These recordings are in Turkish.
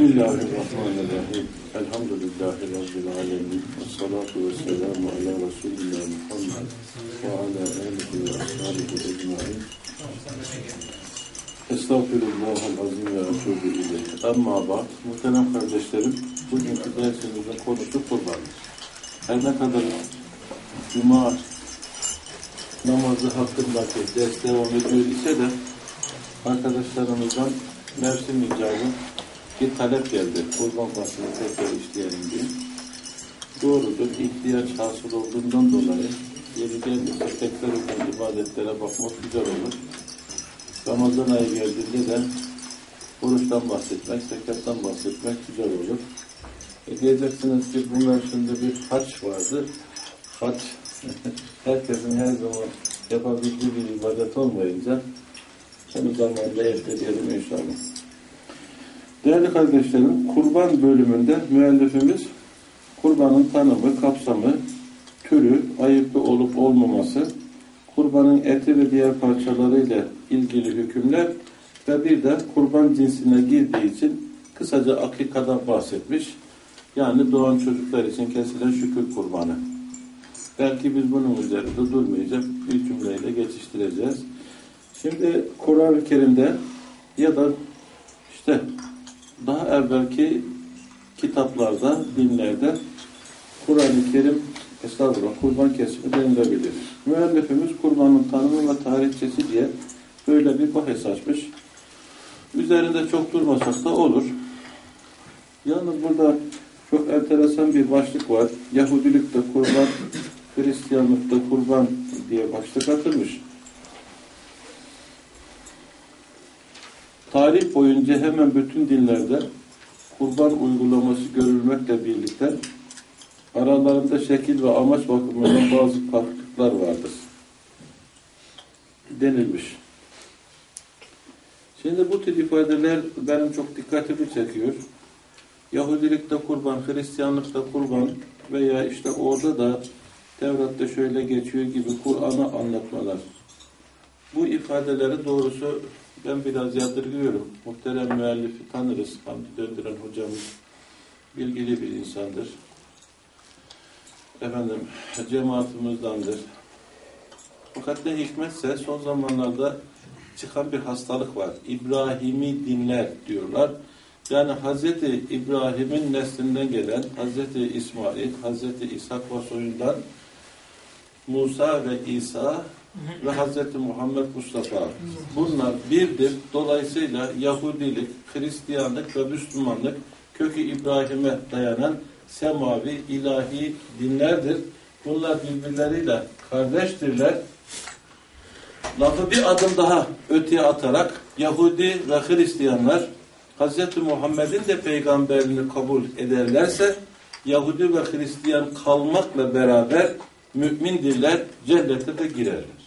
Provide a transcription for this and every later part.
Bismillahirrahmanirrahim. Elhamdülillahi Rabbil alemin. Ve salatu ve selamu ala Resulillah Muhammed ve ala alihi ve ashabihi ecmain. Estağfirullahal azim ve etûbü ileyh. Amma ba'd. Muhterem kardeşlerim, bugünkü dersimizin konusu kurban. Her ne kadar Cuma namazı hakkındaki ders devam ediyor ise de arkadaşlarımızdan mevsim icabı bir talep geldi. Kurban faslını tekrar işleyelim diye. Doğrudur. ihtiyaç hasıl olduğundan dolayı yeri gelirse tekrar eden ibadetlere bakmak güzel olur. Ramazan ayı geldiğinde de oruçtan bahsetmek, zekattan bahsetmek güzel olur. E diyeceksiniz ki bunlar şimdi bir haç vardır. Haç herkesin her zaman yapabildiği bir ibadet olmayınca onu zamanında elde edelim inşallah. Değerli kardeşlerim, kurban bölümünde müellifimiz kurbanın tanımı, kapsamı, türü, ayıplı olup olmaması, kurbanın eti ve diğer parçalarıyla ilgili hükümler ve bir de kurban cinsine girdiği için kısaca akikadan bahsetmiş. Yani doğan çocuklar için kesilen şükür kurbanı. Belki biz bunun üzerinde durmayacak bir cümleyle geçiştireceğiz. Şimdi Kur'an-ı Kerim'de ya da işte daha evvelki kitaplarda, dinlerde Kur'an-ı Kerim estağfurullah kurban kesimi denilebilir. Müellifimiz kurbanın tanımı ve tarihçesi diye böyle bir bahis açmış. Üzerinde çok durmasak da olur. Yalnız burada çok enteresan bir başlık var. Yahudilikte kurban, Hristiyanlıkta kurban diye başlık atılmış. Tarih boyunca hemen bütün dinlerde kurban uygulaması görülmekle birlikte aralarında şekil ve amaç bakımından bazı farklılıklar vardır. Denilmiş. Şimdi bu tür ifadeler benim çok dikkatimi çekiyor. Yahudilikte kurban, Hristiyanlıkta kurban veya işte orada da Tevrat'ta şöyle geçiyor gibi Kur'an'ı anlatmalar. Bu ifadeleri doğrusu ben biraz yadırgıyorum. Muhterem müellifi tanırız. Hamdi Döndüren hocamız bilgili bir insandır. Efendim, cemaatimizdendir. Fakat ne hikmetse son zamanlarda çıkan bir hastalık var. İbrahimi dinler diyorlar. Yani Hz. İbrahim'in neslinden gelen Hz. İsmail, Hz. İshak ve soyundan Musa ve İsa ve Hz. Muhammed Mustafa. Bunlar birdir. Dolayısıyla Yahudilik, Hristiyanlık ve Müslümanlık kökü İbrahim'e dayanan semavi, ilahi dinlerdir. Bunlar birbirleriyle kardeştirler. Lafı bir adım daha öteye atarak Yahudi ve Hristiyanlar Hz. Muhammed'in de peygamberliğini kabul ederlerse Yahudi ve Hristiyan kalmakla beraber mümindirler, cennete de girerler.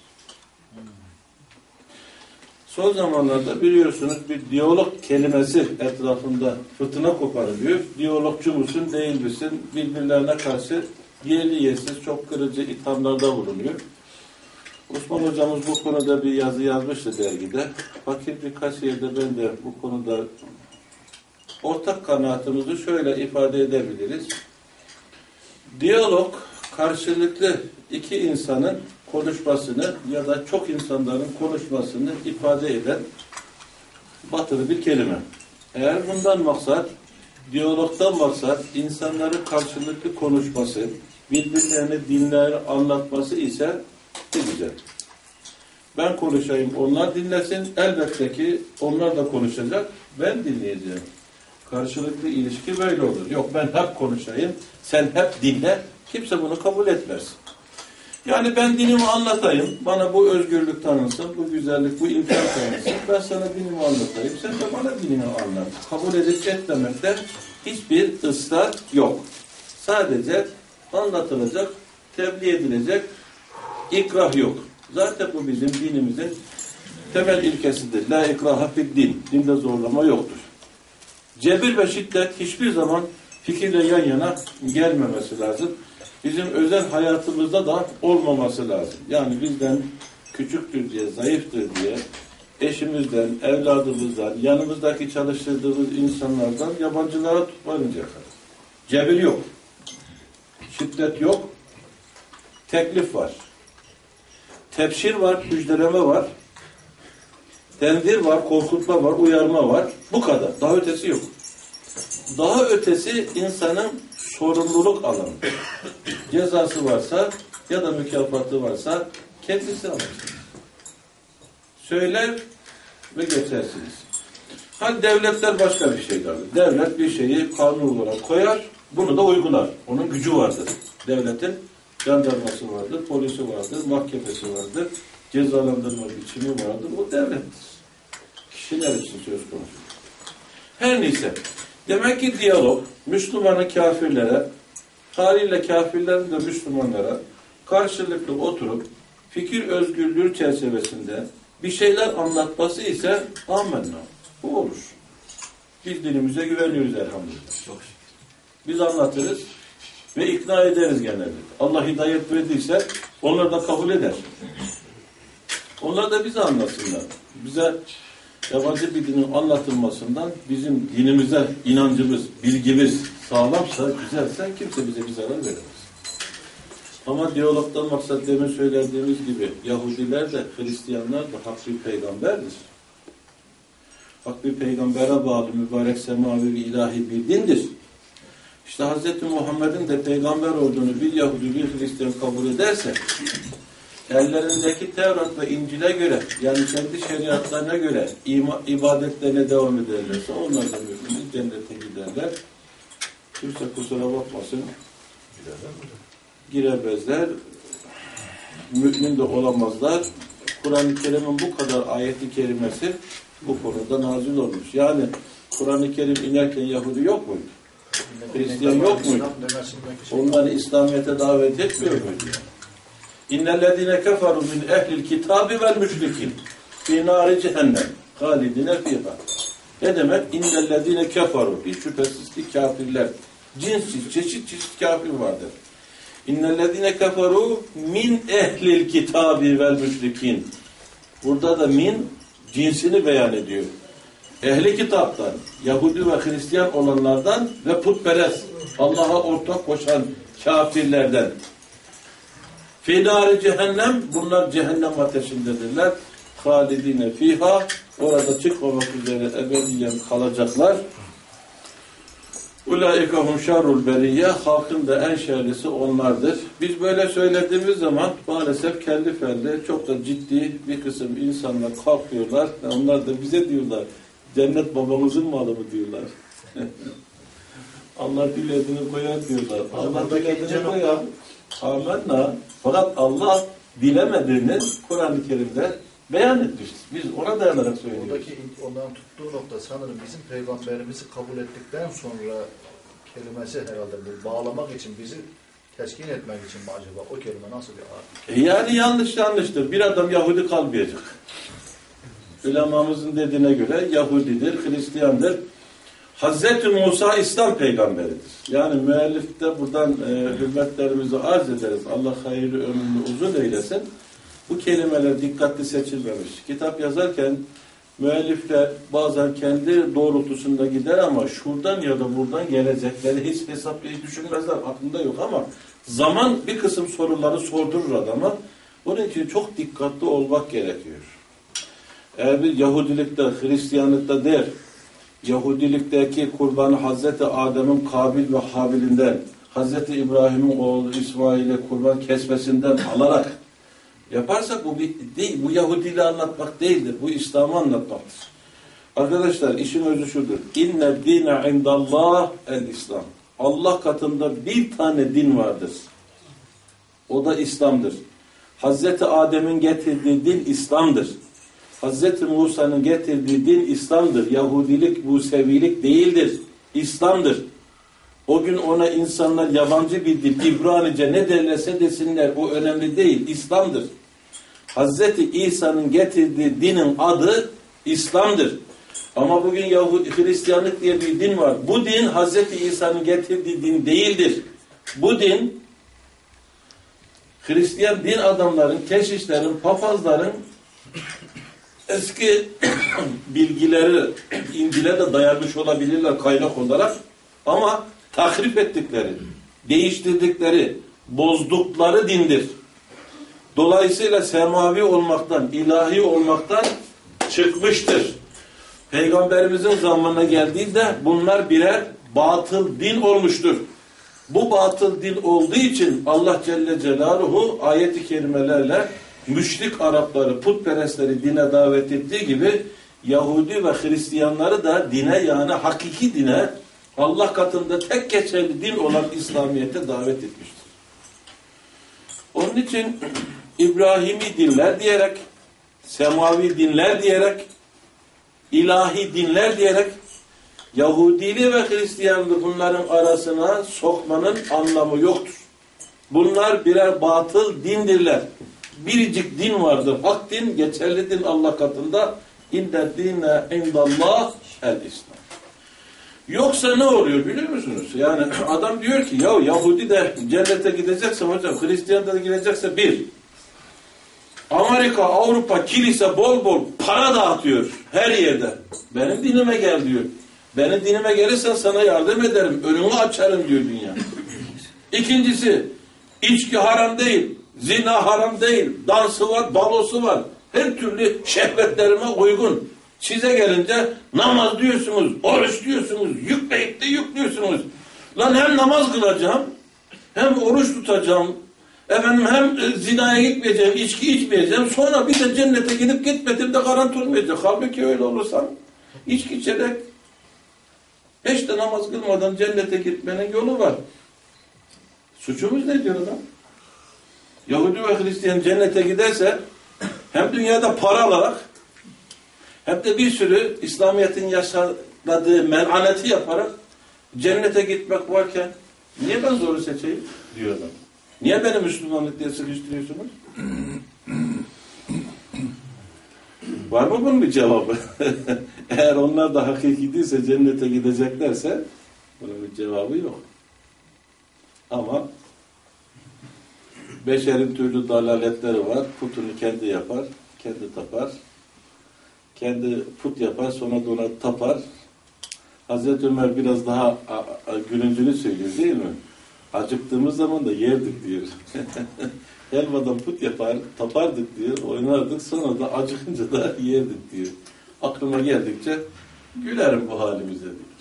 Son zamanlarda biliyorsunuz bir diyalog kelimesi etrafında fırtına koparılıyor. Diyalogcu musun, değil misin? Birbirlerine karşı yerli yersiz çok kırıcı ithamlarda bulunuyor. Osman hocamız bu konuda bir yazı yazmıştı dergide. Fakir birkaç yerde ben de bu konuda ortak kanaatimizi şöyle ifade edebiliriz. Diyalog karşılıklı iki insanın konuşmasını ya da çok insanların konuşmasını ifade eden batılı bir kelime. Eğer bundan maksat, diyalogdan maksat insanların karşılıklı konuşması, birbirlerini dinler, anlatması ise ne güzel. Ben konuşayım, onlar dinlesin. Elbette ki onlar da konuşacak, ben dinleyeceğim. Karşılıklı ilişki böyle olur. Yok ben hep konuşayım, sen hep dinle. Kimse bunu kabul etmez. Yani ben dinimi anlatayım, bana bu özgürlük tanınsın, bu güzellik, bu imkan tanınsın. Ben sana dinimi anlatayım, sen de bana dinini anlat. Kabul edip etmemekte hiçbir ısrar yok. Sadece anlatılacak, tebliğ edilecek, ikrah yok. Zaten bu bizim dinimizin temel ilkesidir. La ikraha fid din. Dinde zorlama yoktur. Cebir ve şiddet hiçbir zaman fikirle yan yana gelmemesi lazım. Bizim özel hayatımızda da olmaması lazım. Yani bizden küçüktür diye, zayıftır diye eşimizden, evladımızdan, yanımızdaki çalıştırdığımız insanlardan yabancılara tutmayıncaya kadar. Cebir yok. Şiddet yok. Teklif var. Tepşir var, müjdeleme var. Tendir var, korkutma var, uyarma var. Bu kadar. Daha ötesi yok. Daha ötesi insanın sorumluluk alanı. Cezası varsa ya da mükafatı varsa kendisi alırsınız. Söyler ve geçersiniz. Hadi devletler başka bir şey tabii. Devlet bir şeyi kanun olarak koyar, bunu da uygular. Onun gücü vardır. Devletin jandarması vardır, polisi vardır, mahkemesi vardır, cezalandırma biçimi vardır. O devlettir. Kişiler için söz konusu. Her neyse. Demek ki diyalog Müslümanın kafirlere, haliyle kafirlerin de Müslümanlara karşılıklı oturup fikir özgürlüğü çerçevesinde bir şeyler anlatması ise amenna. Bu olur. Biz dinimize güveniyoruz elhamdülillah. Çok Biz anlatırız ve ikna ederiz genelde. Allah hidayet verdiyse onlar da kabul eder. Onlar da bize anlatsınlar. Bize yabancı bir dinin anlatılmasından bizim dinimize inancımız, bilgimiz sağlamsa, güzelse kimse bize bir zarar veremez. Ama diyalogdan maksat demin söylediğimiz gibi Yahudiler de Hristiyanlar da hak bir peygamberdir. Hak bir peygambere bağlı mübarek semavi ve ilahi bir dindir. İşte Hz. Muhammed'in de peygamber olduğunu bir Yahudi bir Hristiyan kabul ederse ellerindeki Tevrat ve İncil'e göre yani kendi şeriatlarına göre ima, ibadetlerine devam ederlerse onlar da mümin cennete giderler. Kimse kusura bakmasın. Giremezler. Mümin de olamazlar. Kur'an-ı Kerim'in bu kadar ayeti kerimesi bu konuda nazil olmuş. Yani Kur'an-ı Kerim inerken Yahudi yok muydu? Hristiyan yok muydu? Onları İslamiyet'e davet etmiyor muydu? İnnellezine keferu min ehlil kitabi vel müşrikin fi nari cehennem halidine fiha. Ne demek? İnnellezine keferu. Hiç şüphesiz ki kafirler. Cinsiz, çeşit çeşit kafir vardır. İnnellezine keferu min ehlil kitabi vel müşrikin. Burada da min cinsini beyan ediyor. Ehli kitaptan, Yahudi ve Hristiyan olanlardan ve putperest, Allah'a ortak koşan kafirlerden. Fidari cehennem, bunlar cehennem ateşindedirler. Halidine fiha, orada çıkmamak üzere ebediyen kalacaklar. Ulaikahum şerrul beriyye, halkın da en şerlisi onlardır. Biz böyle söylediğimiz zaman maalesef kendi ferdi çok da ciddi bir kısım insanlar kalkıyorlar. Onlar da bize diyorlar, cennet babamızın malı mı diyorlar. Allah dilediğini koyar diyorlar. Allah dilediğini koyar. Amenna. Fakat Allah dilemediğini Kur'an-ı Kerim'de beyan etmiştir. Biz ona dayanarak söylüyoruz. Oradaki ondan tuttuğu nokta sanırım bizim peygamberimizi kabul ettikten sonra kelimesi herhalde bu bağlamak için bizi teskin etmek için mi acaba o kelime nasıl bir ağır? E yani yanlış yanlıştır. Bir adam Yahudi kalmayacak. Ulemamızın dediğine göre Yahudidir, Hristiyandır. Hazreti Musa İslam peygamberidir. Yani müellif de buradan e, hürmetlerimizi arz ederiz. Allah hayırlı ömrünü uzun eylesin. Bu kelimeler dikkatli seçilmemiş. Kitap yazarken müellifle bazen kendi doğrultusunda gider ama şuradan ya da buradan gelecekleri hiç hesaplayıp düşünmezler. Aklında yok ama zaman bir kısım soruları sordurur adama. Onun için çok dikkatli olmak gerekiyor. Eğer bir Yahudilikte, Hristiyanlıkta der, Yahudilikteki kurbanı Hazreti Adem'in Kabil ve Habil'inden, Hazreti İbrahim'in oğlu İsmail'e kurban kesmesinden alarak yaparsak bu bir, değil, bu Yahudiliği anlatmak değildir. Bu İslam'ı anlatmaktır. Arkadaşlar işin özü şudur. İnne dine indallah el İslam. Allah katında bir tane din vardır. O da İslam'dır. Hazreti Adem'in getirdiği din İslam'dır. Hazreti Musa'nın getirdiği din İslam'dır. Yahudilik, Musevilik değildir. İslam'dır. O gün ona insanlar yabancı bir dil, İbranice ne derlerse desinler. O önemli değil. İslam'dır. Hazreti İsa'nın getirdiği dinin adı İslam'dır. Ama bugün Yahudi, Hristiyanlık diye bir din var. Bu din Hazreti İsa'nın getirdiği din değildir. Bu din Hristiyan din adamların, keşişlerin, papazların eski bilgileri İncil'e de dayanmış olabilirler kaynak olarak ama tahrip ettikleri, değiştirdikleri, bozdukları dindir. Dolayısıyla semavi olmaktan, ilahi olmaktan çıkmıştır. Peygamberimizin zamanına geldiğinde bunlar birer batıl din olmuştur. Bu batıl din olduğu için Allah Celle Celaluhu ayeti kerimelerle müşrik Arapları, putperestleri dine davet ettiği gibi Yahudi ve Hristiyanları da dine yani hakiki dine Allah katında tek geçerli din olan İslamiyet'e davet etmiştir. Onun için İbrahimi dinler diyerek, semavi dinler diyerek, ilahi dinler diyerek Yahudiliği ve Hristiyanlığı bunların arasına sokmanın anlamı yoktur. Bunlar birer batıl dindirler. Biricik din vardır. Hak din, geçerli din Allah katında. İnne dine indallah el İslam. Yoksa ne oluyor biliyor musunuz? Yani adam diyor ki ya Yahudi de cennete gidecekse hocam Hristiyan da gidecekse bir. Amerika, Avrupa, kilise bol bol para dağıtıyor her yerde. Benim dinime gel diyor. Benim dinime gelirsen sana yardım ederim. Önümü açarım diyor dünya. İkincisi içki haram değil. Zina haram değil. Dansı var, balosu var. Her türlü şehvetlerime uygun. Size gelince namaz diyorsunuz, oruç diyorsunuz, yükleyip de yüklüyorsunuz. Lan hem namaz kılacağım, hem oruç tutacağım, efendim hem e, zinaya gitmeyeceğim, içki içmeyeceğim. Sonra bir de cennete gidip gitmedim de garanti olmayacak. Halbuki öyle olursam içki içerek hiç de namaz kılmadan cennete gitmenin yolu var. Suçumuz ne diyor adam? Yahudi ve Hristiyan cennete giderse hem dünyada para alarak hem de bir sürü İslamiyet'in yaşadığı menaneti yaparak cennete gitmek varken niye ben zoru seçeyim diyor adam. Niye beni Müslümanlık diye sıkıştırıyorsunuz? Var mı bunun bir cevabı? Eğer onlar da hakiki değilse cennete gideceklerse bunun bir cevabı yok. Ama beşerin türlü dalaletleri var. Putunu kendi yapar, kendi tapar. Kendi put yapar, sonra da ona tapar. Hazreti Ömer biraz daha a, gülüncünü söylüyor değil mi? Acıktığımız zaman da yerdik diyor. Helvadan put yapar, tapardık diyor, oynardık. Sonra da acıkınca da yerdik diyor. Aklıma geldikçe gülerim bu halimize diyor.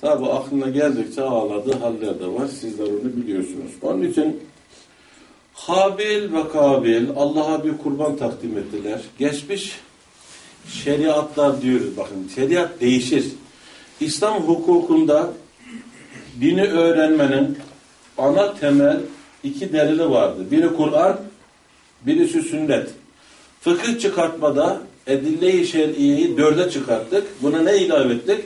Tabi aklına geldikçe ağladığı haller de var. Sizler onu biliyorsunuz. Onun için Habil ve Kabil Allah'a bir kurban takdim ettiler. Geçmiş şeriatlar diyoruz. Bakın şeriat değişir. İslam hukukunda dini öğrenmenin ana temel iki delili vardı. Biri Kur'an, birisi sünnet. Fıkıh çıkartmada edille-i şer'iyeyi dörde çıkarttık. Buna ne ilave ettik?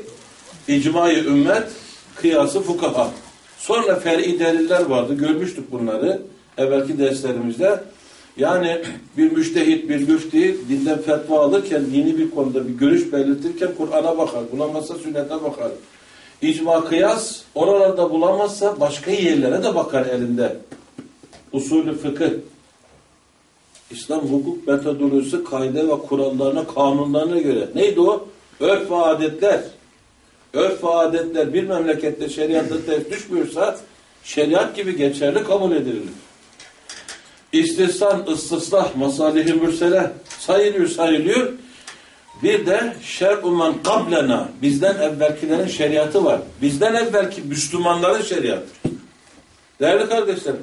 İcma-i ümmet, kıyası fukaha. Sonra fer'i deliller vardı. Görmüştük bunları evvelki derslerimizde. Yani bir müştehit, bir müfti dinden fetva alırken, dini bir konuda bir görüş belirtirken Kur'an'a bakar. Bulamazsa sünnete bakar. İcma kıyas, oralarda bulamazsa başka yerlere de bakar elinde. Usulü fıkıh. İslam hukuk metodolojisi kaide ve kurallarına, kanunlarına göre. Neydi o? Örf ve adetler. Örf ve adetler bir memlekette şeriatta ters düşmüyorsa şeriat gibi geçerli kabul edilir. İstihsan, istislah, masalih-i mürsele sayılıyor sayılıyor. Bir de şer'uman kablena bizden evvelkilerin şeriatı var. Bizden evvelki Müslümanların şeriatı. Değerli kardeşlerim,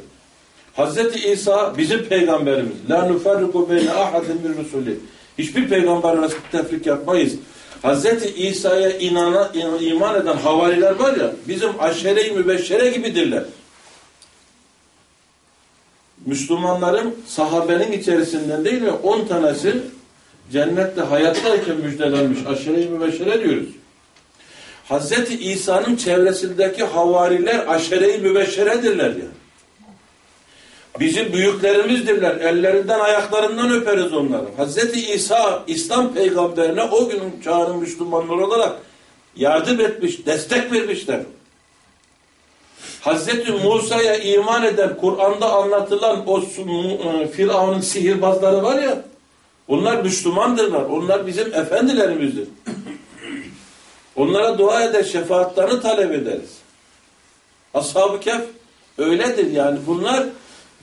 Hazreti İsa bizim peygamberimiz. La nuferriku beyne ahadin bir rusulü. Hiçbir peygamber arasında tefrik yapmayız. Hazreti İsa'ya inana, iman eden havariler var ya, bizim aşere-i mübeşşere gibidirler. Müslümanların sahabenin içerisinden değil mi? On tanesi cennette hayattayken müjdelenmiş. Aşere-i mübeşşere diyoruz. Hazreti İsa'nın çevresindeki havariler aşere-i mübeşşeredirler yani. Bizim büyüklerimizdirler. Ellerinden ayaklarından öperiz onları. Hazreti İsa İslam peygamberine o günün çağrı Müslümanlar olarak yardım etmiş, destek vermişler. Hazreti Musa'ya iman eden Kur'an'da anlatılan o Firavun'un sihirbazları var ya Onlar Müslümandırlar. Onlar bizim efendilerimizdir. Onlara dua eder, şefaatlerini talep ederiz. Ashab-ı Kehf öyledir yani. Bunlar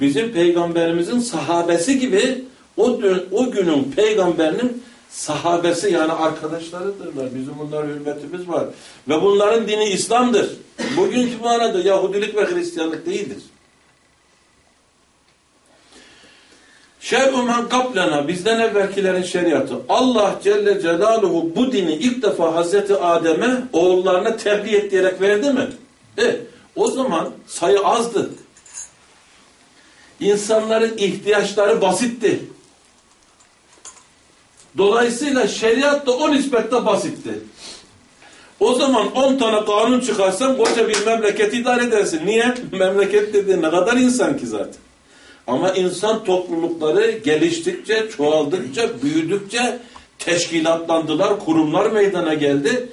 bizim peygamberimizin sahabesi gibi o, o günün peygamberinin sahabesi yani arkadaşlarıdırlar. Bizim bunlara hürmetimiz var. Ve bunların dini İslam'dır. Bugünkü manada Yahudilik ve Hristiyanlık değildir. Şer'u men kablena bizden evvelkilerin şeriatı. Allah Celle Celaluhu bu dini ilk defa Hazreti Adem'e oğullarına tebliğ et verdi mi? E, o zaman sayı azdı. İnsanların ihtiyaçları basitti. Dolayısıyla şeriat da o nispette basitti. O zaman 10 tane kanun çıkarsan koca bir memleketi idare edersin. Niye? Memleket dediğin ne kadar insan ki zaten. Ama insan toplulukları geliştikçe, çoğaldıkça, büyüdükçe teşkilatlandılar, kurumlar meydana geldi.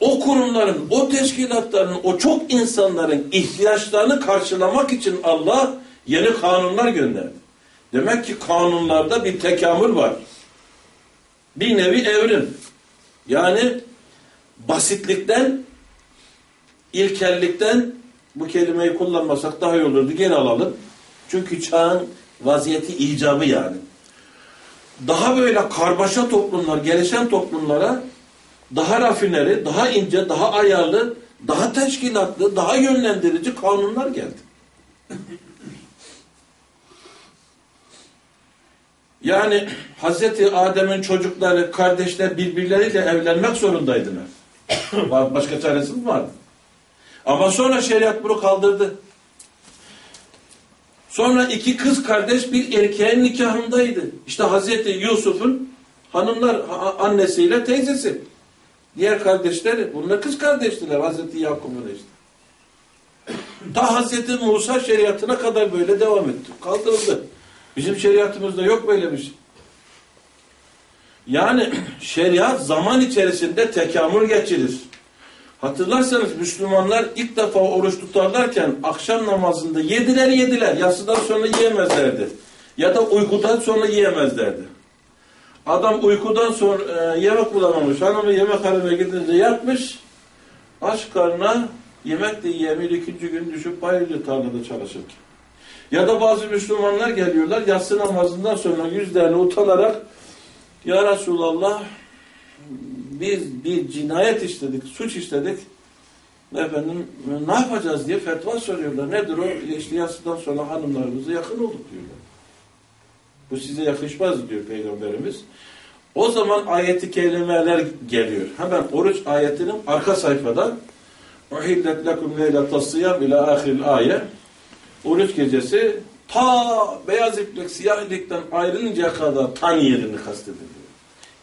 O kurumların, o teşkilatların, o çok insanların ihtiyaçlarını karşılamak için Allah yeni kanunlar gönderdi. Demek ki kanunlarda bir tekamül var. Bir nevi evrim. Yani basitlikten, ilkellikten bu kelimeyi kullanmasak daha iyi olurdu. Geri alalım. Çünkü çağın vaziyeti icabı yani. Daha böyle karmaşa toplumlar, gelişen toplumlara daha rafineri, daha ince, daha ayarlı, daha teşkilatlı, daha yönlendirici kanunlar geldi. Yani Hazreti Adem'in çocukları, kardeşler birbirleriyle evlenmek zorundaydılar. Başka çaresi mi vardı? Ama sonra şeriat bunu kaldırdı. Sonra iki kız kardeş bir erkeğin nikahındaydı. İşte Hazreti Yusuf'un hanımlar annesiyle teyzesi. Diğer kardeşleri. Bunlar kız kardeştiler Hazreti Yakup'un işte. Ta Hazreti Musa şeriatına kadar böyle devam etti. Kaldırıldı. Bizim şeriatımızda yok böyle bir şey. Yani şeriat zaman içerisinde tekamül geçirir. Hatırlarsanız Müslümanlar ilk defa oruç tutarlarken akşam namazında yediler yediler. Yatsıdan sonra yiyemezlerdi. Ya da uykudan sonra yiyemezlerdi. Adam uykudan sonra e, yemek bulamamış. Hanımı yemek haline gidince yatmış. Aç karnına yemek de yiyemiyor. ikinci gün düşüp bayılıyor tarlada çalışırken. Ya da bazı Müslümanlar geliyorlar yatsı namazından sonra yüzlerini utanarak Ya Resulallah biz bir cinayet işledik, suç işledik. Efendim ne yapacağız diye fetva soruyorlar. Nedir o? İşte yatsıdan sonra hanımlarımıza yakın olduk diyorlar. Bu size yakışmaz diyor Peygamberimiz. O zaman ayeti kelimeler geliyor. Hemen oruç ayetinin arka sayfada Uhillet lekum leyletas siyam ila ahiril ayet oruç gecesi ta beyaz iplik siyah iplikten ayrılıncaya kadar tan yerini kastediliyor.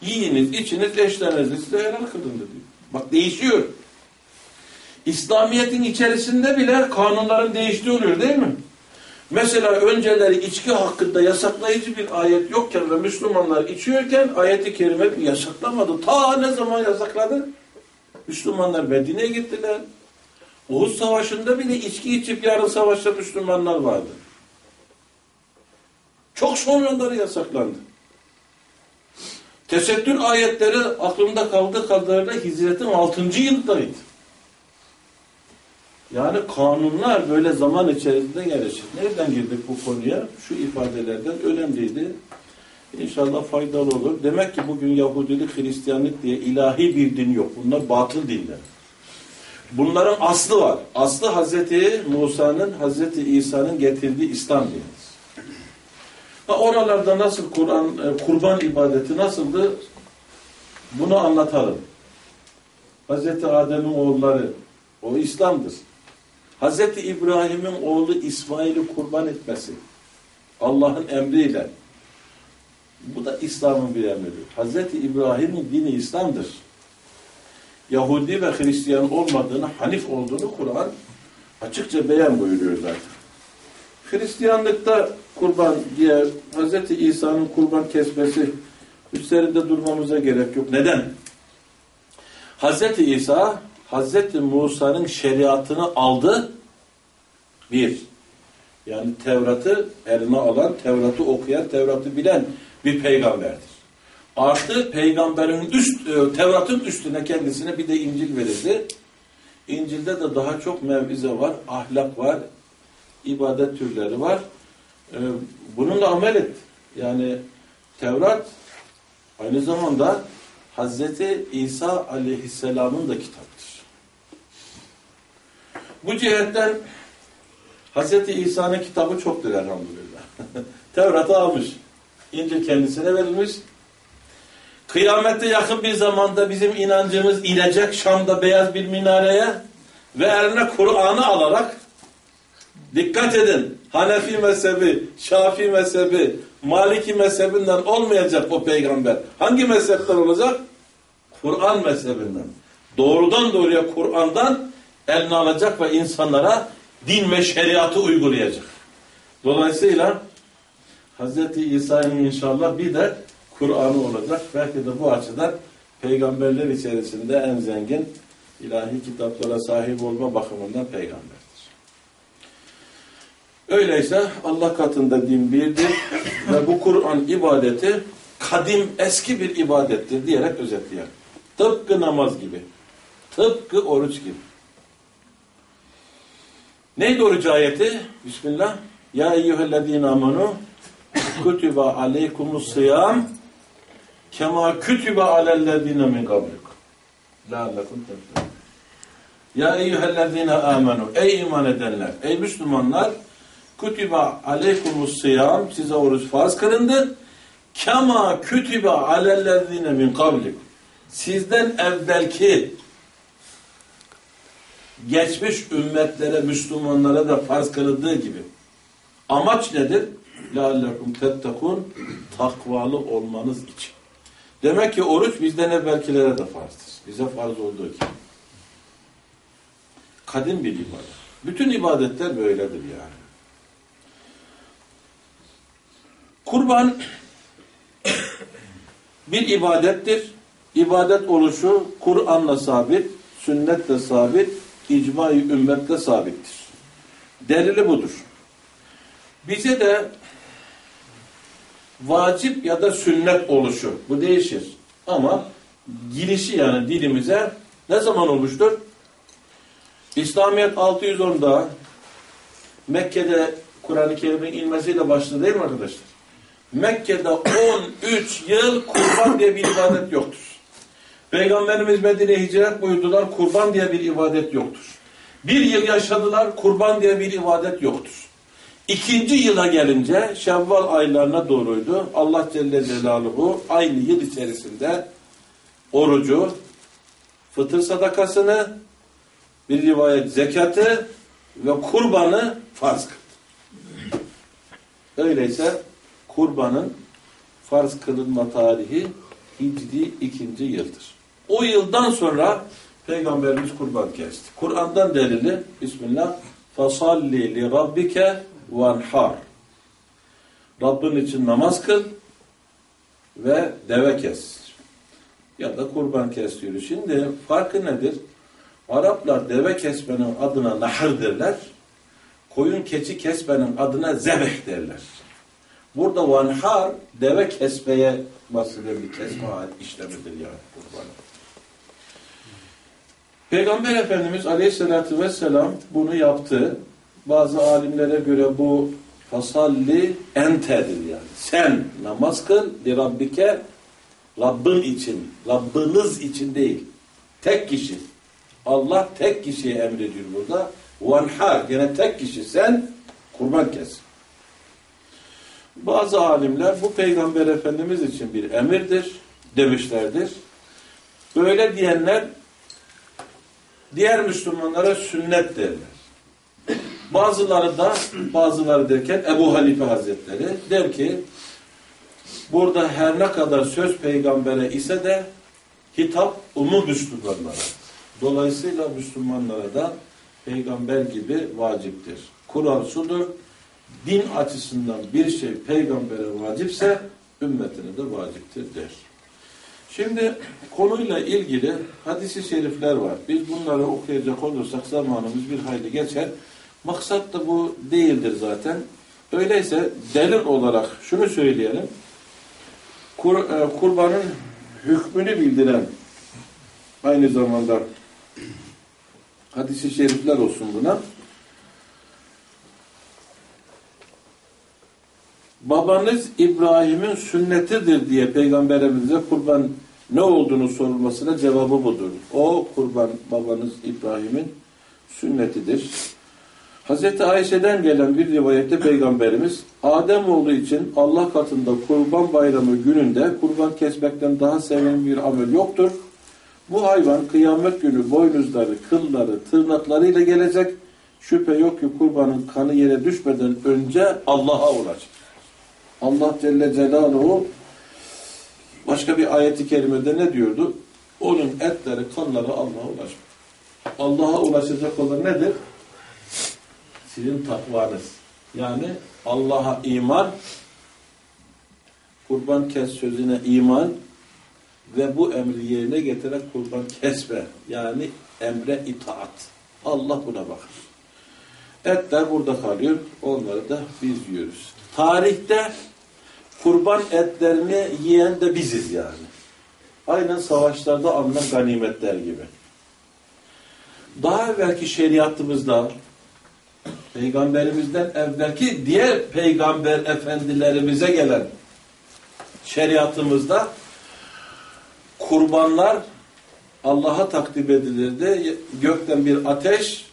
Yiyiniz, içiniz, eşlerinizi size helal kılın diyor. Bak değişiyor. İslamiyet'in içerisinde bile kanunların değiştiği oluyor değil mi? Mesela önceleri içki hakkında yasaklayıcı bir ayet yokken ve Müslümanlar içiyorken ayeti kerime yasaklamadı. Ta ne zaman yasakladı? Müslümanlar Medine'ye gittiler. Oğuz Savaşı'nda bile içki içip yarın savaşta Müslümanlar vardı. Çok sonraları yasaklandı. Tesettür ayetleri aklımda kaldığı kadarıyla hicretin 6. yılındaydı. Yani kanunlar böyle zaman içerisinde gelişir. Nereden girdik bu konuya? Şu ifadelerden önemliydi. İnşallah faydalı olur. Demek ki bugün Yahudilik, Hristiyanlık diye ilahi bir din yok. Bunlar batıl dinler. Bunların aslı var. Aslı Hazreti Musa'nın, Hazreti İsa'nın getirdiği İslam dini. Oralarda nasıl Kur'an, e, kurban ibadeti nasıldı? Bunu anlatalım. Hazreti Adem'in oğulları, o İslam'dır. Hazreti İbrahim'in oğlu İsmail'i kurban etmesi, Allah'ın emriyle. Bu da İslam'ın bir emridir. Hazreti İbrahim'in dini İslam'dır. Yahudi ve Hristiyan olmadığını, Hanif olduğunu Kur'an açıkça beyan buyuruyor zaten. Hristiyanlıkta kurban diye Hz. İsa'nın kurban kesmesi üzerinde durmamıza gerek yok. Neden? Hz. İsa Hz. Musa'nın şeriatını aldı. Bir. Yani Tevrat'ı eline alan, Tevrat'ı okuyan, Tevrat'ı bilen bir peygamberdir. Artı peygamberin üst, e, Tevrat'ın üstüne kendisine bir de İncil verildi. İncil'de de daha çok mevize var, ahlak var, ibadet türleri var. E, bununla amel et. Yani Tevrat aynı zamanda Hazreti İsa aleyhisselamın da kitabıdır. Bu cihetten Hazreti İsa'nın kitabı çoktur elhamdülillah. Tevrat'ı almış. İncil kendisine verilmiş. Kıyamette yakın bir zamanda bizim inancımız inecek Şam'da beyaz bir minareye ve eline Kur'an'ı alarak dikkat edin Hanefi mezhebi, Şafi mezhebi, Maliki mezhebinden olmayacak o peygamber. Hangi mezhepten olacak? Kur'an mezhebinden. Doğrudan doğruya Kur'an'dan eline alacak ve insanlara din ve şeriatı uygulayacak. Dolayısıyla Hz. İsa'nın inşallah bir de Kur'an'ı olacak. Belki de bu açıdan peygamberler içerisinde en zengin ilahi kitaplara sahip olma bakımından peygamberdir. Öyleyse Allah katında din birdir ve bu Kur'an ibadeti kadim eski bir ibadettir diyerek özetleyelim. Tıpkı namaz gibi. Tıpkı oruç gibi. Neydi oruç ayeti? Bismillah. Ya eyyühellezine amanu kutibe aleykumus sıyam kema kütübe alellezine min kablikum. Leallekum tefsirun. Ya eyyühellezine amenu. Ey iman edenler, ey Müslümanlar kütübe aleykumus sıyam size oruç farz kılındı. Kema kütübe alellezine min kablikum. Sizden evvelki geçmiş ümmetlere, Müslümanlara da farz kılındığı gibi. Amaç nedir? لَاَلَّكُمْ تَتَّقُونَ Takvalı olmanız için. Demek ki oruç bizden evvelkilere de farzdır. Bize farz olduğu gibi. Kadim bir ibadet. Bütün ibadetler böyledir yani. Kurban bir ibadettir. İbadet oluşu Kur'an'la sabit, sünnetle sabit, icma-i ümmetle sabittir. Delili budur. Bize de vacip ya da sünnet oluşu, bu değişir. Ama girişi yani dilimize ne zaman olmuştur? İslamiyet 610'da Mekke'de Kur'an-ı Kerim'in inmesiyle başladı değil mi arkadaşlar? Mekke'de 13 yıl kurban diye bir ibadet yoktur. Peygamberimiz Medine'ye hicret buyurdular. Kurban diye bir ibadet yoktur. Bir yıl yaşadılar. Kurban diye bir ibadet yoktur. İkinci yıla gelince Şevval aylarına doğruydu. Allah Celle Celaluhu aynı yıl içerisinde orucu, fıtır sadakasını, bir rivayet zekatı ve kurbanı farz kıldı. Öyleyse kurbanın farz kılınma tarihi Hicri ikinci yıldır. O yıldan sonra Peygamberimiz kurban kesti. Kur'an'dan delili Bismillah fasalli li rabbike vanhar Rabbin için namaz kıl ve deve kes. Ya da kurban kes diyor. Şimdi farkı nedir? Araplar deve kesmenin adına nahır derler. Koyun keçi kesmenin adına zebeh derler. Burada vanhar deve kesmeye bahsedilen bir kesme işlemidir yani kurbanı. Peygamber Efendimiz Aleyhisselatü Vesselam bunu yaptı. Bazı alimlere göre bu fasalli entedir yani. Sen namaz kıl li rabbike Rabbin için, Rabbiniz için değil. Tek kişi. Allah tek kişiye emrediyor burada. Vanhar yine tek kişi sen kurban kes. Bazı alimler bu peygamber efendimiz için bir emirdir demişlerdir. Böyle diyenler diğer Müslümanlara sünnet derler. Bazıları da bazıları derken Ebu Hanife Hazretleri der ki burada her ne kadar söz peygambere ise de hitap umum Müslümanlara. Dolayısıyla Müslümanlara da peygamber gibi vaciptir. Kur'an sudur. Din açısından bir şey peygambere vacipse ümmetine de vaciptir der. Şimdi konuyla ilgili hadisi şerifler var. Biz bunları okuyacak olursak zamanımız bir hayli geçer. Maksat da bu değildir zaten. Öyleyse delil olarak şunu söyleyelim. kur, e, kurbanın hükmünü bildiren aynı zamanda hadisi şerifler olsun buna. Babanız İbrahim'in sünnetidir diye peygamberimize kurban ne olduğunu sorulmasına cevabı budur. O kurban babanız İbrahim'in sünnetidir. Hz. Ayşe'den gelen bir rivayette peygamberimiz Adem olduğu için Allah katında kurban bayramı gününde kurban kesmekten daha sevilen bir amel yoktur. Bu hayvan kıyamet günü boynuzları, kılları, tırnaklarıyla gelecek. Şüphe yok ki kurbanın kanı yere düşmeden önce Allah'a ulaşacak. Allah Celle Celaluhu başka bir ayeti kerimede ne diyordu? Onun etleri, kanları Allah'a ulaşmış. Allah'a ulaşacak olan nedir? Sizin takvanız. Yani Allah'a iman, kurban kes sözüne iman ve bu emri yerine getirerek kurban kesme. Yani emre itaat. Allah buna bakar. Etler burada kalıyor. Onları da biz yiyoruz. Tarihte kurban etlerini yiyen de biziz yani. Aynen savaşlarda alınan ganimetler gibi. Daha evvelki şeriatımızda peygamberimizden evvelki diğer peygamber efendilerimize gelen şeriatımızda kurbanlar Allah'a takdim edilirdi. Gökten bir ateş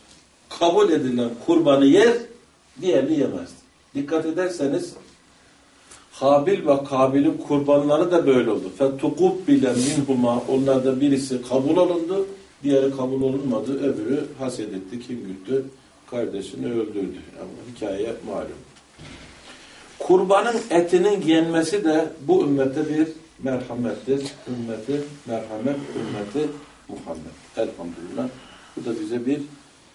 kabul edilen kurbanı yer, diğerini yemez. Dikkat ederseniz Habil ve Kabil'in kurbanları da böyle oldu. Fetukub bile minhuma onlardan birisi kabul olundu, diğeri kabul olunmadı, öbürü hasedildi, kim güttü. Kardeşini öldürdü. Ama hikaye malum. Kurbanın etinin yenmesi de bu ümmete bir merhamettir. Ümmeti merhamet, ümmeti Muhammed. Elhamdülillah. Bu da bize bir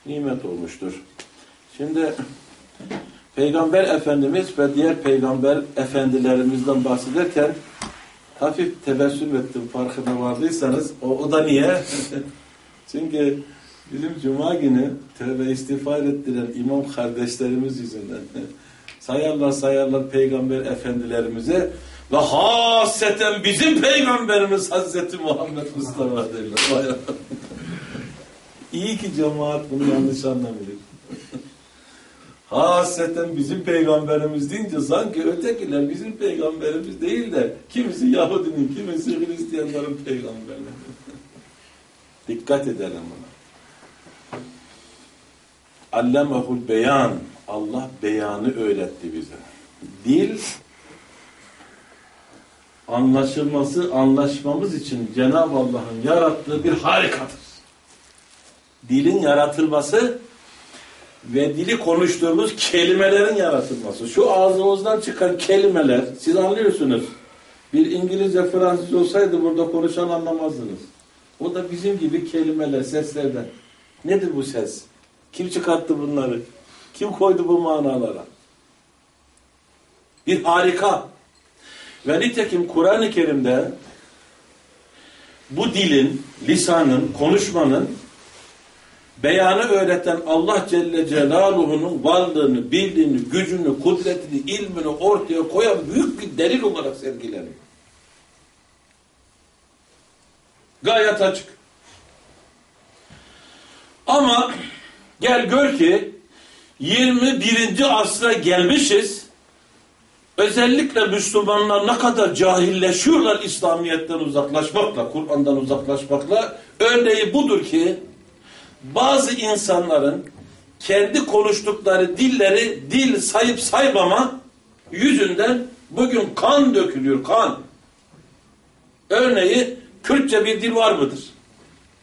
nimet olmuştur. Şimdi Peygamber Efendimiz ve diğer peygamber efendilerimizden bahsederken hafif tebessüm ettim farkına vardıysanız. O, o da niye? Çünkü bizim cuma günü tövbe istiğfar ettiren imam kardeşlerimiz yüzünden sayarlar sayarlar peygamber efendilerimize ve haseten bizim peygamberimiz Hazreti Muhammed Mustafa derler. İyi ki cemaat bunu yanlış anlamıyor. Hasreten bizim peygamberimiz deyince sanki ötekiler bizim peygamberimiz değil de kimisi Yahudinin, kimisi Hristiyanların peygamberleri. Dikkat edelim buna. Allemehul beyan. Allah beyanı öğretti bize. Dil anlaşılması, anlaşmamız için Cenab-ı Allah'ın yarattığı bir harikadır. Dilin yaratılması ve dili konuştuğumuz kelimelerin yaratılması. Şu ağzımızdan çıkan kelimeler, siz anlıyorsunuz. Bir İngilizce, Fransız olsaydı burada konuşan anlamazdınız. O da bizim gibi kelimeler, seslerden. Nedir bu ses? Kim çıkarttı bunları? Kim koydu bu manalara? Bir harika. Ve nitekim Kur'an-ı Kerim'de bu dilin, lisanın, konuşmanın beyanı öğreten Allah Celle Celaluhu'nun varlığını, bildiğini, gücünü, kudretini, ilmini ortaya koyan büyük bir delil olarak sergileniyor. Gayet açık. Ama gel gör ki 21. asra gelmişiz. Özellikle Müslümanlar ne kadar cahilleşiyorlar İslamiyet'ten uzaklaşmakla, Kur'an'dan uzaklaşmakla. Örneği budur ki bazı insanların kendi konuştukları dilleri dil sayıp saymama yüzünden bugün kan dökülüyor, kan. Örneği Kürtçe bir dil var mıdır?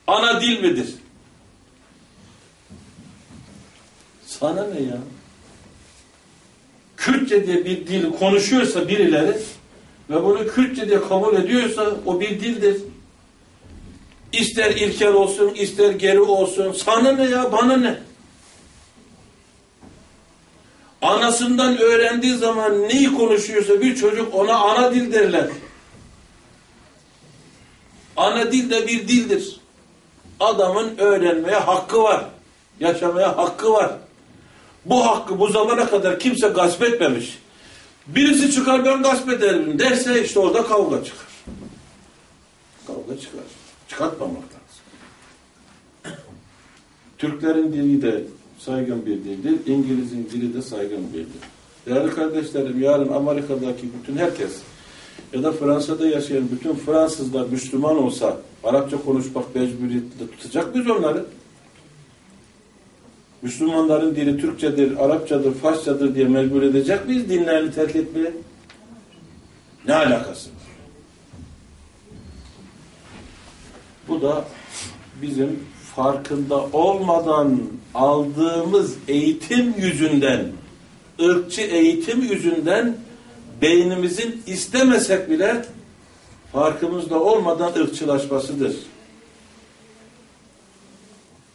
Ana dil midir? Sana ne ya? Kürtçe diye bir dil konuşuyorsa birileri ve bunu Kürtçe diye kabul ediyorsa o bir dildir. İster ilkel olsun, ister geri olsun. Sana ne ya, bana ne? Anasından öğrendiği zaman neyi konuşuyorsa bir çocuk ona ana dil derler. Ana dil de bir dildir. Adamın öğrenmeye hakkı var. Yaşamaya hakkı var. Bu hakkı bu zamana kadar kimse gasp etmemiş. Birisi çıkar ben gasp ederim derse işte orada kavga çıkar. Kavga çıkar. Çıkartmamak lazım. Türklerin dili de saygın bir dildir. İngiliz'in dili de saygın bir dil. Değerli kardeşlerim yarın Amerika'daki bütün herkes ya da Fransa'da yaşayan bütün Fransızlar Müslüman olsa Arapça konuşmak mecburiyetinde tutacak mıyız onları? Müslümanların dili Türkçedir, Arapçadır, Farsçadır diye mecbur edecek miyiz dinlerini terk etmeye? Ne alakası var? Bu da bizim farkında olmadan aldığımız eğitim yüzünden, ırkçı eğitim yüzünden beynimizin istemesek bile farkımızda olmadan ırkçılaşmasıdır.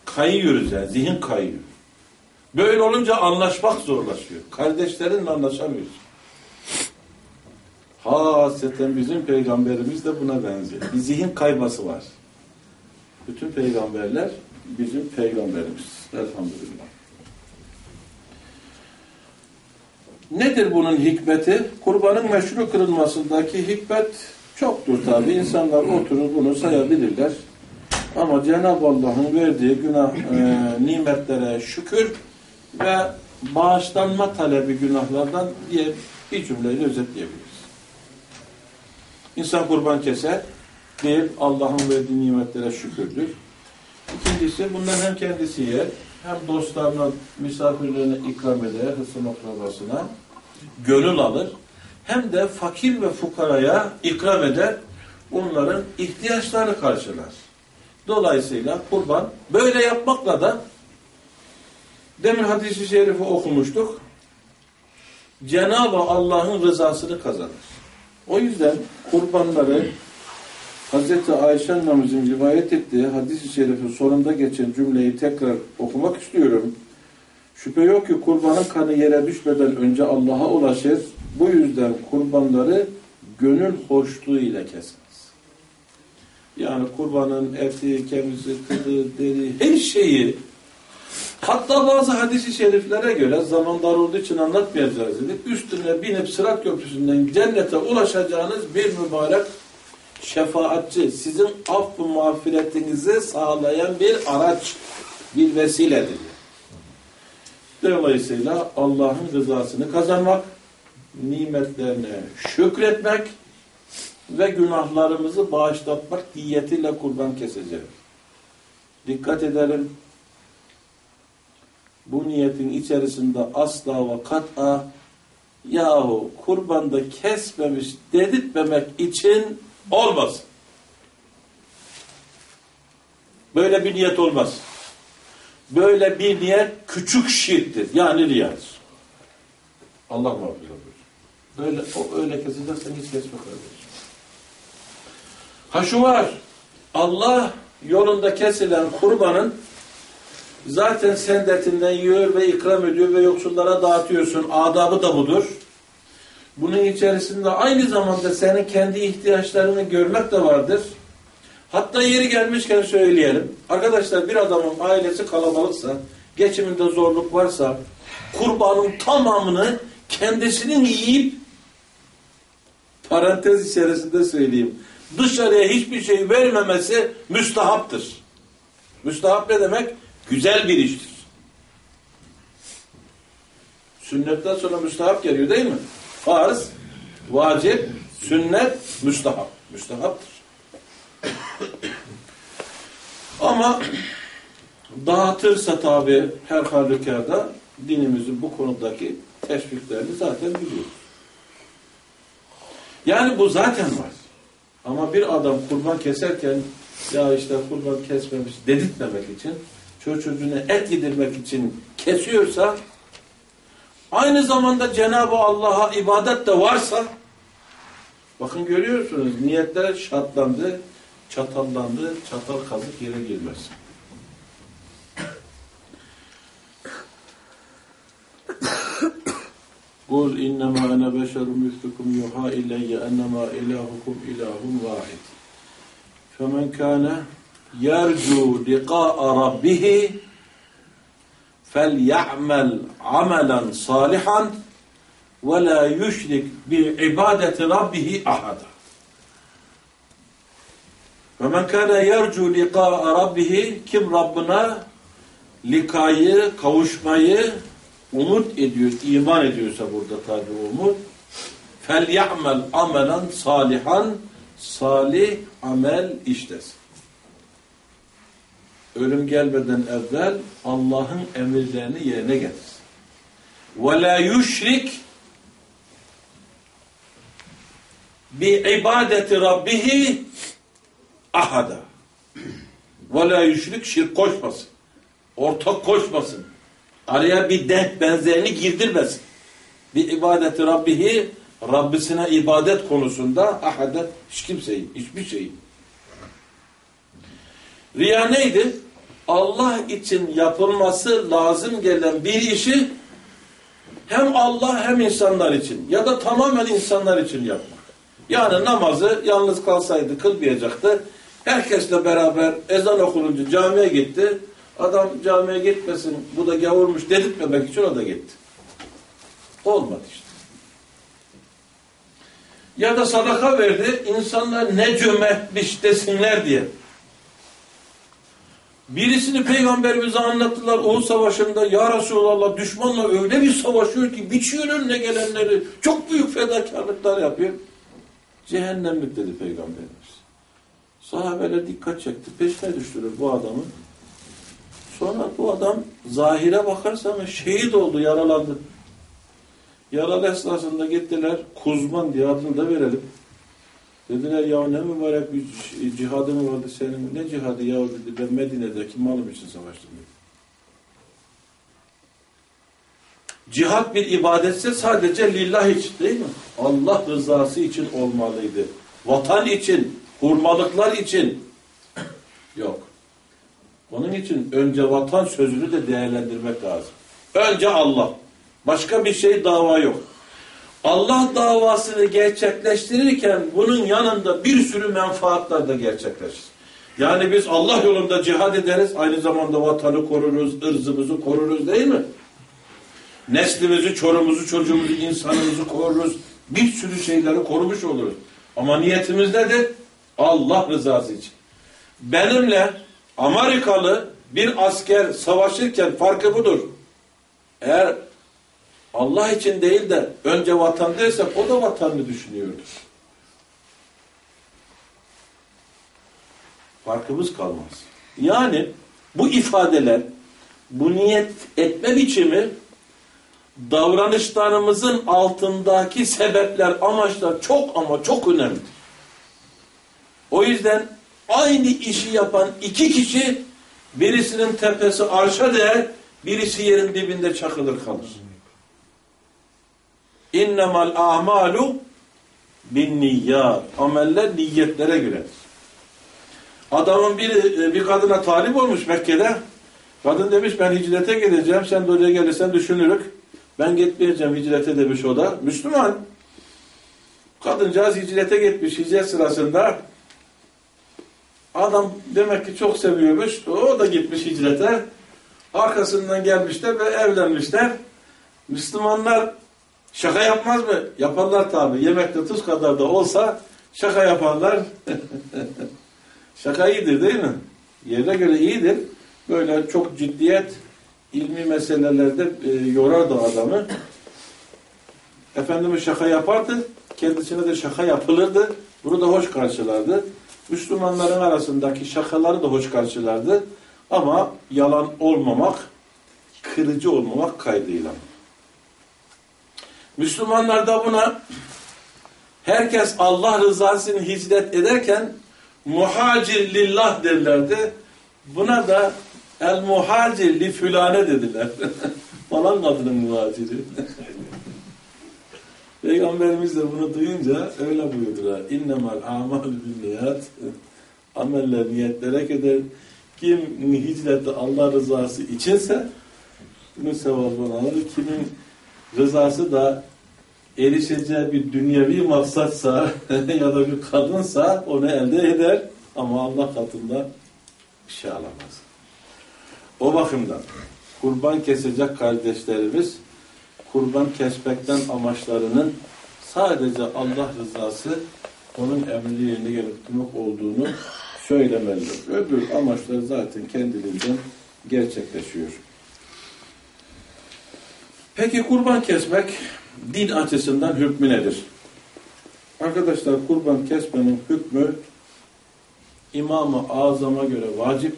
Kayıyoruz yani, zihin kayıyor. Böyle olunca anlaşmak zorlaşıyor. Kardeşlerinle anlaşamıyoruz. Hasreten bizim peygamberimiz de buna benziyor. Bir zihin kayması var. Bütün peygamberler bizim peygamberimiz. Elhamdülillah. Nedir bunun hikmeti? Kurbanın meşru kırılmasındaki hikmet çoktur tabi. İnsanlar oturur bunu sayabilirler. Ama Cenab-ı Allah'ın verdiği günah e, nimetlere şükür ve bağışlanma talebi günahlardan diye bir cümleyle özetleyebiliriz. İnsan kurban keser, bir Allah'ın verdiği nimetlere şükürdür. İkincisi bundan hem kendisi yer, hem dostlarına, misafirlerine ikram eder, hısım akrabasına gönül alır. Hem de fakir ve fukaraya ikram eder, onların ihtiyaçlarını karşılar. Dolayısıyla kurban böyle yapmakla da demin hadisi şerifi okumuştuk. Cenab-ı Allah'ın rızasını kazanır. O yüzden kurbanları Hz. Ayşe annemizin rivayet ettiği hadis-i şerifin sonunda geçen cümleyi tekrar okumak istiyorum. Şüphe yok ki kurbanın kanı yere düşmeden önce Allah'a ulaşır. Bu yüzden kurbanları gönül hoşluğu ile kesiniz. Yani kurbanın eti, kemizi, kılı, deri, her şeyi hatta bazı hadis-i şeriflere göre zaman dar olduğu için anlatmayacağız dedik. Üstüne binip Sırat Köprüsü'nden cennete ulaşacağınız bir mübarek şefaatçi, sizin affı mağfiretinizi sağlayan bir araç, bir vesiledir. Dolayısıyla Allah'ın rızasını kazanmak, nimetlerine şükretmek ve günahlarımızı bağışlatmak diyetiyle kurban keseceğiz. Dikkat edelim. Bu niyetin içerisinde asla ve kat'a yahu kurbanda kesmemiş dedirtmemek için olmaz. Böyle bir niyet olmaz. Böyle bir niyet küçük şirktir. Yani riyadır. Allah muhafaza buyursun. Böyle, o öyle kesileceksen hiç kesme kardeşim. Ha şu var. Allah yolunda kesilen kurbanın zaten sendetinden yiyor ve ikram ediyor ve yoksullara dağıtıyorsun. Adabı da budur. Bunun içerisinde aynı zamanda senin kendi ihtiyaçlarını görmek de vardır. Hatta yeri gelmişken söyleyelim. Arkadaşlar bir adamın ailesi kalabalıksa, geçiminde zorluk varsa, kurbanın tamamını kendisinin yiyip parantez içerisinde söyleyeyim. Dışarıya hiçbir şey vermemesi müstahaptır. Müstahap ne demek? Güzel bir iştir. Sünnetten sonra müstahap geliyor değil mi? Farz, vacip, sünnet, müstahap. Müstahaptır. Ama dağıtırsa tabi her halükarda dinimizin bu konudaki teşviklerini zaten biliyoruz. Yani bu zaten var. Ama bir adam kurban keserken ya işte kurban kesmemiş dedirtmemek için çocuğuna et yedirmek için kesiyorsa aynı zamanda Cenab-ı Allah'a ibadet de varsa bakın görüyorsunuz niyetler şartlandı, çatallandı, çatal kazık yere girmez. Kul innema ene beşerun mislukum yuha ileyye ennema ilahukum ilahun vahid. Femen kâne yercu liqa'a rabbihi فَلْيَعْمَلْ عَمَلًا صَالِحًا ve la yüşrik bi ibadeti rabbihi ahada. Ve men kâne yercu liqâ'a rabbihi kim Rabbına likayı, kavuşmayı umut ediyor, iman ediyorsa burada tabi umut fel ya'mel amelen salihan salih amel işlesin. Ölüm gelmeden evvel Allah'ın emirlerini yerine getirsin. Ve la yüşrik bi ibadeti rabbihi ahada. Ve la yüşrik şirk koşmasın. Ortak koşmasın. Araya bir denk benzerini girdirmesin. Bir ibadeti Rabbihi Rabbisine ibadet konusunda ahada hiç kimseyi, hiçbir şeyi. Riya neydi? Allah için yapılması lazım gelen bir işi hem Allah hem insanlar için ya da tamamen insanlar için yapmak. Yani namazı yalnız kalsaydı kılmayacaktı. Herkesle beraber ezan okununca camiye gitti. Adam camiye gitmesin, bu da gavurmuş dedirtmemek için o da gitti. Olmadı işte. Ya da sadaka verdi, insanlar ne cömertmiş desinler diye. Birisini peygamberimize anlattılar Uhud Savaşı'nda ya Resulallah düşmanla öyle bir savaşıyor ki biçiyor önüne gelenleri. Çok büyük fedakarlıklar yapıyor. Cehennemlik dedi peygamberimiz. Sahabeler dikkat çekti. Peşine düştüler bu adamın. Sonra bu adam zahire bakarsanız şehit oldu, yaralandı. Yaralı esnasında gittiler, Kuzman diye adını da verelim. Dediler ya ne mübarek bir cihadı mı vardı senin? Ne cihadı ya dedi. Ben Medine'deki malım için savaştım. Cihat bir ibadetse sadece lillah için değil mi? Allah rızası için olmalıydı. Vatan için, hurmalıklar için. Yok. Onun için önce vatan sözünü de değerlendirmek lazım. Önce Allah. Başka bir şey dava yok. Allah davasını gerçekleştirirken bunun yanında bir sürü menfaatler de gerçekleşir. Yani biz Allah yolunda cihad ederiz, aynı zamanda vatanı koruruz, ırzımızı koruruz değil mi? Neslimizi, çorumuzu, çocuğumuzu, insanımızı koruruz. Bir sürü şeyleri korumuş oluruz. Ama niyetimiz nedir? Allah rızası için. Benimle Amerikalı bir asker savaşırken farkı budur. Eğer Allah için değil de önce vatan dersek o da vatanını düşünüyordur. Farkımız kalmaz. Yani bu ifadeler, bu niyet etme biçimi davranışlarımızın altındaki sebepler, amaçlar çok ama çok önemlidir. O yüzden aynı işi yapan iki kişi birisinin tepesi arşa değer, birisi yerin dibinde çakılır kalır. İnnemal a'malu bin niyyat. Ameller niyetlere göredir. Adamın biri bir kadına talip olmuş Mekke'de. Kadın demiş ben hicrete gideceğim. Sen de oraya gelirsen düşünürük. Ben gitmeyeceğim hicrete demiş o da. Müslüman. Kadıncağız hicrete gitmiş hicret sırasında. Adam demek ki çok seviyormuş. O da gitmiş hicrete. Arkasından gelmişler ve evlenmişler. Müslümanlar şaka yapmaz mı? Yaparlar tabi. Yemekte tuz kadar da olsa şaka yaparlar. şaka iyidir değil mi? Yerine göre iyidir. Böyle çok ciddiyet ilmi meselelerde e, yorardı adamı. Efendimiz şaka yapardı. Kendisine de şaka yapılırdı. Bunu da hoş karşılardı. Müslümanların arasındaki şakaları da hoş karşılardı. Ama yalan olmamak, kırıcı olmamak kaydıyla. Müslümanlar da buna herkes Allah rızasını hicret ederken muhacir lillah derlerdi. Buna da el muhacir li fülane dediler. Falan kadının muhaciri. Peygamberimiz de bunu duyunca öyle buyurdular. İnnemal amal niyat. Ameller niyetlere kadar kim hicreti Allah rızası içinse bunun sevabını alır. Kimin rızası da erişeceği bir dünyevi maksatsa ya da bir kadınsa onu elde eder ama Allah katında bir şey alamaz. O bakımdan kurban kesecek kardeşlerimiz kurban kesmekten amaçlarının sadece Allah rızası onun emrini yerine getirmek olduğunu söylemelidir. Öbür amaçlar zaten kendiliğinden gerçekleşiyor. Peki kurban kesmek din açısından hükmü nedir? Arkadaşlar kurban kesmenin hükmü İmam-ı Azam'a göre vacip.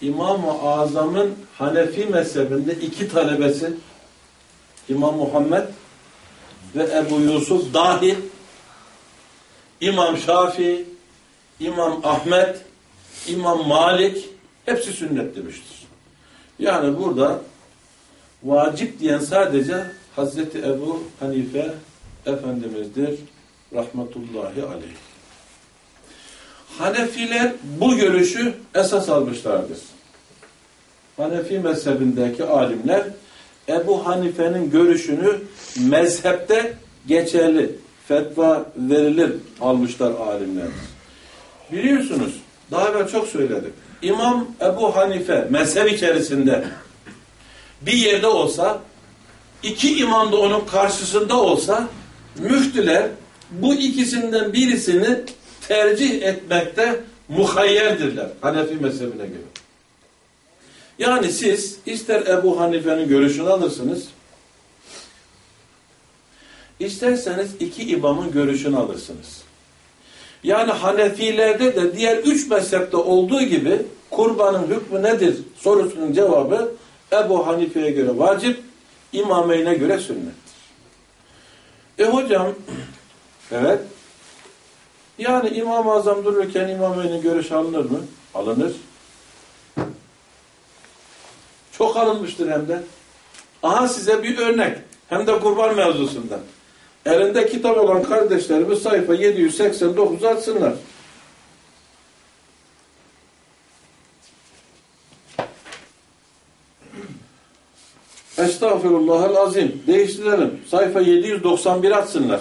İmam-ı Azam'ın Hanefi mezhebinde iki talebesi İmam Muhammed ve Ebu Yusuf dahil İmam Şafii, İmam Ahmet, İmam Malik hepsi sünnet demiştir. Yani burada vacip diyen sadece Hazreti Ebu Hanife Efendimiz'dir. Rahmetullahi aleyh. Hanefiler bu görüşü esas almışlardır. Hanefi mezhebindeki alimler Ebu Hanife'nin görüşünü mezhepte geçerli, fetva verilir almışlar alimler. Biliyorsunuz, daha evvel çok söyledik. İmam Ebu Hanife mezhep içerisinde bir yerde olsa, iki imam da onun karşısında olsa, müftüler bu ikisinden birisini tercih etmekte muhayyerdirler Hanefi mezhebine göre. Yani siz ister Ebu Hanife'nin görüşünü alırsınız, isterseniz iki imamın görüşünü alırsınız. Yani Hanefilerde de diğer üç mezhepte olduğu gibi kurbanın hükmü nedir sorusunun cevabı Ebu Hanife'ye göre vacip, İmameyn'e göre sünnettir. E hocam, evet, yani İmam-ı Azam dururken İmameyn'in görüşü alınır mı? Alınır. Çok alınmıştır hem de. Aha size bir örnek. Hem de kurban mevzusundan. Elinde kitap olan kardeşlerimiz sayfa 789 açsınlar. Estağfirullahal azim. Değiştirelim. Sayfa 791 atsınlar.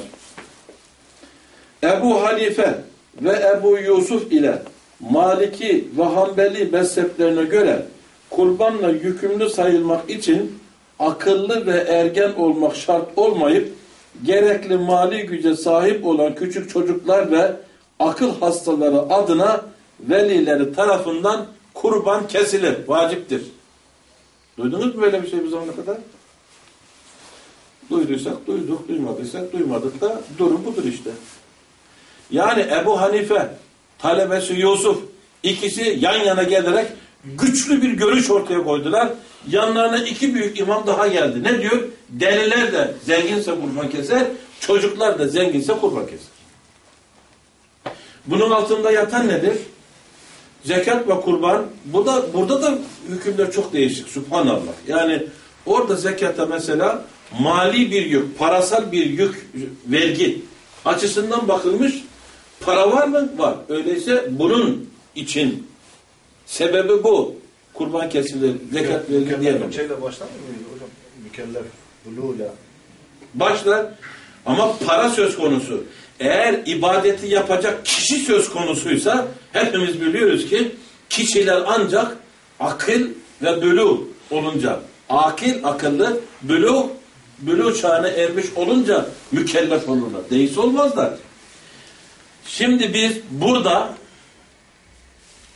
Ebu Hanife ve Ebu Yusuf ile Maliki ve Hanbeli mezheplerine göre kurbanla yükümlü sayılmak için akıllı ve ergen olmak şart olmayıp gerekli mali güce sahip olan küçük çocuklar ve akıl hastaları adına velileri tarafından kurban kesilir. Vaciptir. Duydunuz mu böyle bir şey bu zamana kadar? Duyduysak duyduk, duymadıysak duymadık da durum budur işte. Yani Ebu Hanife, talebesi Yusuf ikisi yan yana gelerek güçlü bir görüş ortaya koydular. Yanlarına iki büyük imam daha geldi. Ne diyor? Deliler de zenginse kurban keser, çocuklar da zenginse kurban keser. Bunun altında yatan nedir? Zekat ve kurban. Bu da, burada da hükümler çok değişik. Subhanallah. Yani orada zekata mesela mali bir yük, parasal bir yük, vergi açısından bakılmış. Para var mı? Var. Öyleyse bunun için sebebi bu. Kurban kesilir, zekat verilir diyemem. Şeyle başlar mı hocam? Mükellef. Başlar ama para söz konusu. Eğer ibadeti yapacak kişi söz konusuysa hepimiz biliyoruz ki kişiler ancak akıl ve bülü olunca akil, akıllı, bülü, bülü çağına ermiş olunca mükellef olurlar. Değilse olmazlar. Şimdi biz burada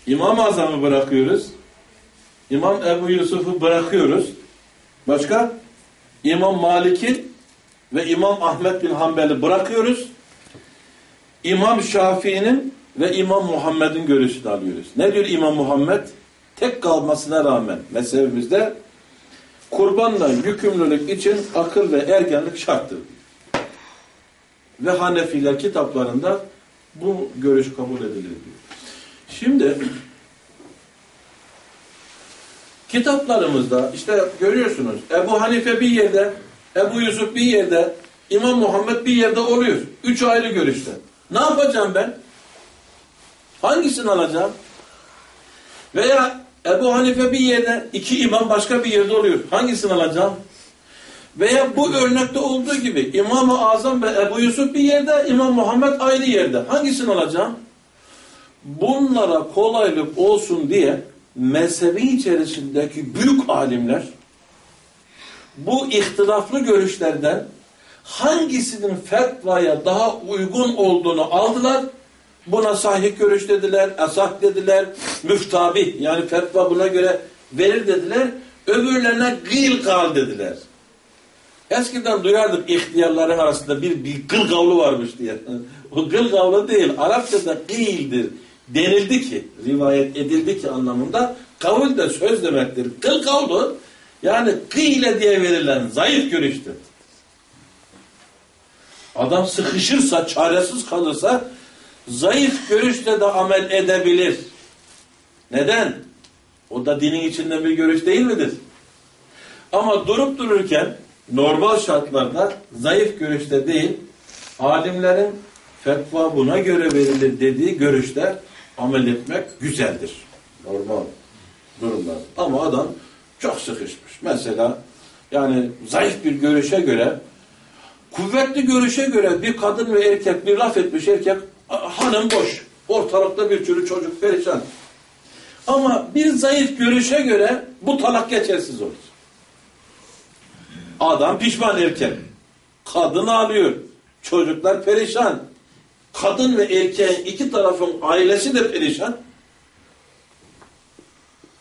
İmam-ı Azam'ı bırakıyoruz. İmam Ebu Yusuf'u bırakıyoruz. Başka? İmam Malik'i ve İmam Ahmet bin Hanbel'i bırakıyoruz. İmam Şafii'nin ve İmam Muhammed'in görüşünü alıyoruz. Ne diyor İmam Muhammed? Tek kalmasına rağmen mezhebimizde kurbanla yükümlülük için akıl ve ergenlik şarttır. Ve Hanefiler kitaplarında bu görüş kabul edilir diyor. Şimdi kitaplarımızda işte görüyorsunuz Ebu Hanife bir yerde, Ebu Yusuf bir yerde, İmam Muhammed bir yerde oluyor. Üç ayrı görüşte. Ne yapacağım ben? Hangisini alacağım? Veya Ebu Hanife bir yerde, iki imam başka bir yerde oluyor. Hangisini alacağım? Veya bu örnekte olduğu gibi İmam-ı Azam ve Ebu Yusuf bir yerde, İmam Muhammed ayrı yerde. Hangisini alacağım? Bunlara kolaylık olsun diye mezhebi içerisindeki büyük alimler bu ihtilaflı görüşlerden hangisinin fetvaya daha uygun olduğunu aldılar. Buna sahih görüş dediler, esah dediler, müftabi yani fetva buna göre verir dediler. Öbürlerine gıyl kal dediler. Eskiden duyardık ihtiyarların arasında bir, bir gıl gavlu varmış diye. O gıl gavlu değil, Arapçada gıyildir. Denildi ki, rivayet edildi ki anlamında kavul de söz demektir. Gıl gavlu yani gıyle diye verilen zayıf görüştür. Adam sıkışırsa, çaresiz kalırsa zayıf görüşle de amel edebilir. Neden? O da dinin içinde bir görüş değil midir? Ama durup dururken normal şartlarda zayıf görüşte değil, alimlerin fetva buna göre verilir dediği görüşte amel etmek güzeldir. Normal durumlar. Ama adam çok sıkışmış. Mesela yani zayıf bir görüşe göre kuvvetli görüşe göre bir kadın ve erkek bir laf etmiş erkek hanım boş. Ortalıkta bir sürü çocuk perişan. Ama bir zayıf görüşe göre bu talak geçersiz olur. Adam pişman erkek. Kadın ağlıyor. Çocuklar perişan. Kadın ve erkeğin iki tarafın ailesi de perişan.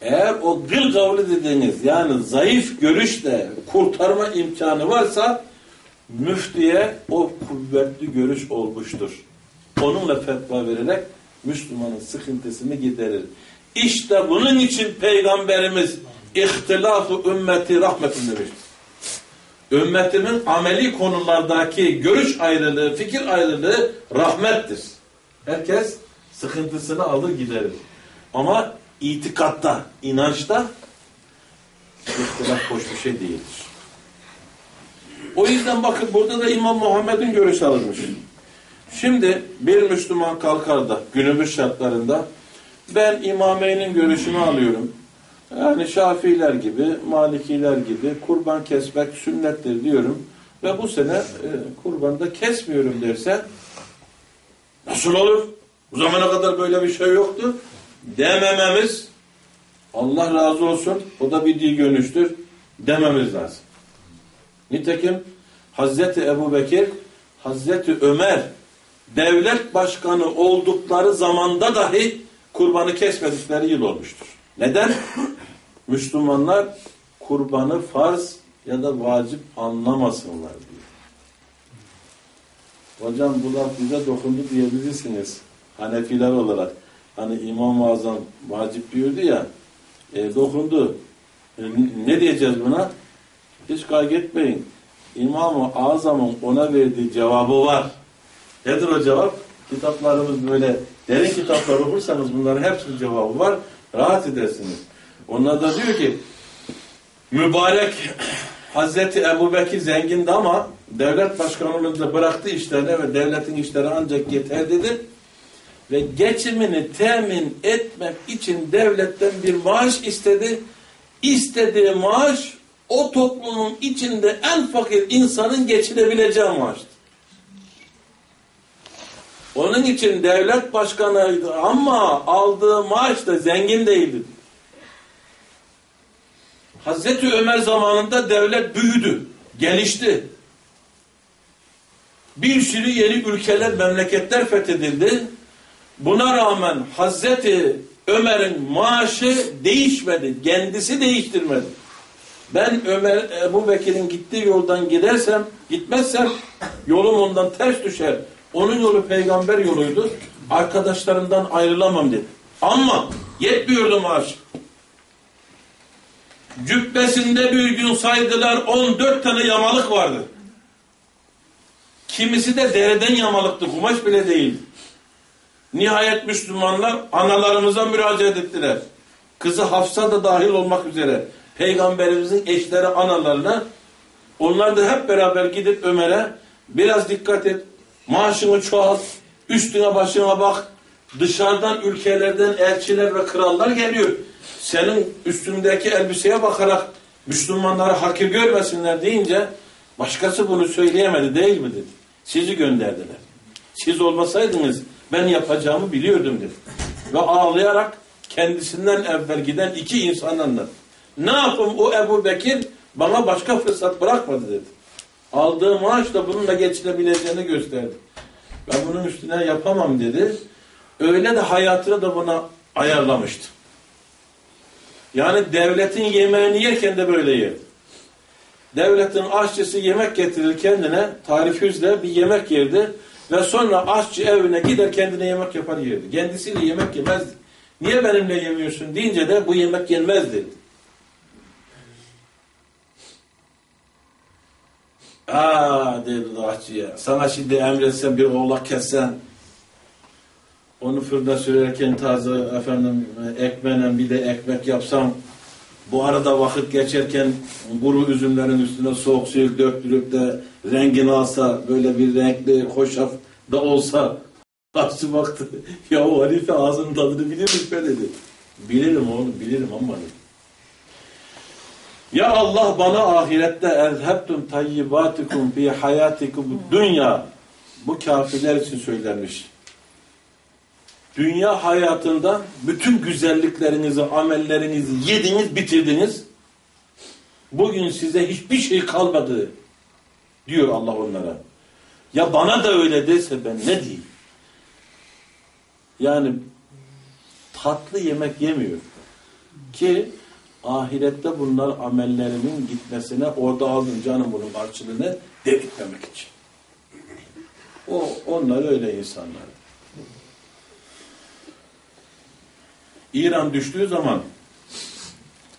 Eğer o gıl kavli dediğiniz yani zayıf görüşle kurtarma imkanı varsa müftiye o kuvvetli görüş olmuştur. Onunla fetva vererek Müslümanın sıkıntısını giderir. İşte bunun için Peygamberimiz ihtilafı ümmeti rahmetin demiştir. Ümmetimin ameli konulardaki görüş ayrılığı, fikir ayrılığı rahmettir. Herkes sıkıntısını alır giderir. Ama itikatta, inançta ihtilaf hoş bir şey değildir. O yüzden bakın burada da İmam Muhammed'in görüşü alınmış. Şimdi bir Müslüman kalkar da günümüz şartlarında ben İmameyn'in görüşünü alıyorum. Yani Şafiiler gibi, Malikiler gibi kurban kesmek sünnettir diyorum. Ve bu sene e, kurbanda kesmiyorum derse nasıl olur? Bu zamana kadar böyle bir şey yoktu. Demememiz Allah razı olsun. O da bir dil görünüştür. Dememiz lazım. Nitekim Hazreti Ebu Bekir, Hazreti Ömer devlet başkanı oldukları zamanda dahi kurbanı kesmedikleri yıl olmuştur. Neden? Müslümanlar kurbanı farz ya da vacip anlamasınlar diye. Hocam bu laf bize dokundu diyebilirsiniz. Hanefiler olarak. Hani İmam-ı Azam vacip diyordu ya e, dokundu. E, ne diyeceğiz buna? Hiç kaygetmeyin. İmam-ı Azam'ın ona verdiği cevabı var. Nedir o cevap? Kitaplarımız böyle derin kitaplar okursanız bunların hepsinin cevabı var. Rahat edersiniz. Onlar da diyor ki mübarek Hazreti Ebu Bekir zengindi ama devlet başkanlığında bıraktı işlerini ve devletin işleri ancak yeter dedi. Ve geçimini temin etmek için devletten bir maaş istedi. İstediği maaş o toplumun içinde en fakir insanın geçinebileceği maaştı. Onun için devlet başkanıydı ama aldığı maaş da zengin değildi. Hazreti Ömer zamanında devlet büyüdü, gelişti. Bir sürü yeni ülkeler, memleketler fethedildi. Buna rağmen Hazreti Ömer'in maaşı değişmedi, kendisi değiştirmedi. Ben Ömer Ebu Bekir'in gittiği yoldan gidersem, gitmezsem yolum ondan ters düşer. Onun yolu peygamber yoluydu. Arkadaşlarımdan ayrılamam dedi. Ama yetmiyordu maaş. Cübbesinde bir gün saydılar 14 tane yamalık vardı. Kimisi de dereden yamalıktı. Kumaş bile değil. Nihayet Müslümanlar analarımıza müracaat ettiler. Kızı Hafsa da dahil olmak üzere. Peygamberimizin eşleri analarına onlar da hep beraber gidip Ömer'e biraz dikkat et. Maaşını çoğalt. Üstüne başına bak. Dışarıdan ülkelerden elçiler ve krallar geliyor. Senin üstündeki elbiseye bakarak Müslümanları hakir görmesinler deyince başkası bunu söyleyemedi değil mi dedi. Sizi gönderdiler. Siz olmasaydınız ben yapacağımı biliyordum dedi. Ve ağlayarak kendisinden evvel giden iki insan anlattı. Ne yapım o Ebu Bekir Bana başka fırsat bırakmadı dedi. Aldığı maaş da bununla geçinebileceğini gösterdi. Ben bunun üstüne yapamam dedi. Öyle de hayatını da buna ayarlamıştı. Yani devletin yemeğini yerken de böyle yerdi. Devletin aşçısı yemek getirir kendine tarif yüzle bir yemek yerdi ve sonra aşçı evine gider kendine yemek yapar yerdi. Kendisiyle yemek yemezdi. Niye benimle yemiyorsun deyince de bu yemek yenmez dedi. Aa dedi aşçıya. Sana şimdi emretsen bir oğlak kessen onu fırına sürerken taze efendim ekmeğle bir de ekmek yapsam bu arada vakit geçerken kuru üzümlerin üstüne soğuk suyu döktürüp de rengini alsa böyle bir renkli hoşaf da olsa Aşçı baktı. Ya o halife ağzının tadını bilir mi be dedi. Bilirim oğlum bilirim ama dedi. Ya Allah bana ahirette elhebtum tayyibatikum fi hayatikum dünya. Bu kafirler için söylenmiş. Dünya hayatında bütün güzelliklerinizi, amellerinizi yediniz, bitirdiniz. Bugün size hiçbir şey kalmadı diyor Allah onlara. Ya bana da öyle dese ben ne diyeyim? Yani tatlı yemek yemiyor. Ki ahirette bunlar amellerinin gitmesine orada aldın canım bunun karşılığını dedirtmemek için. O, onlar öyle insanlar. İran düştüğü zaman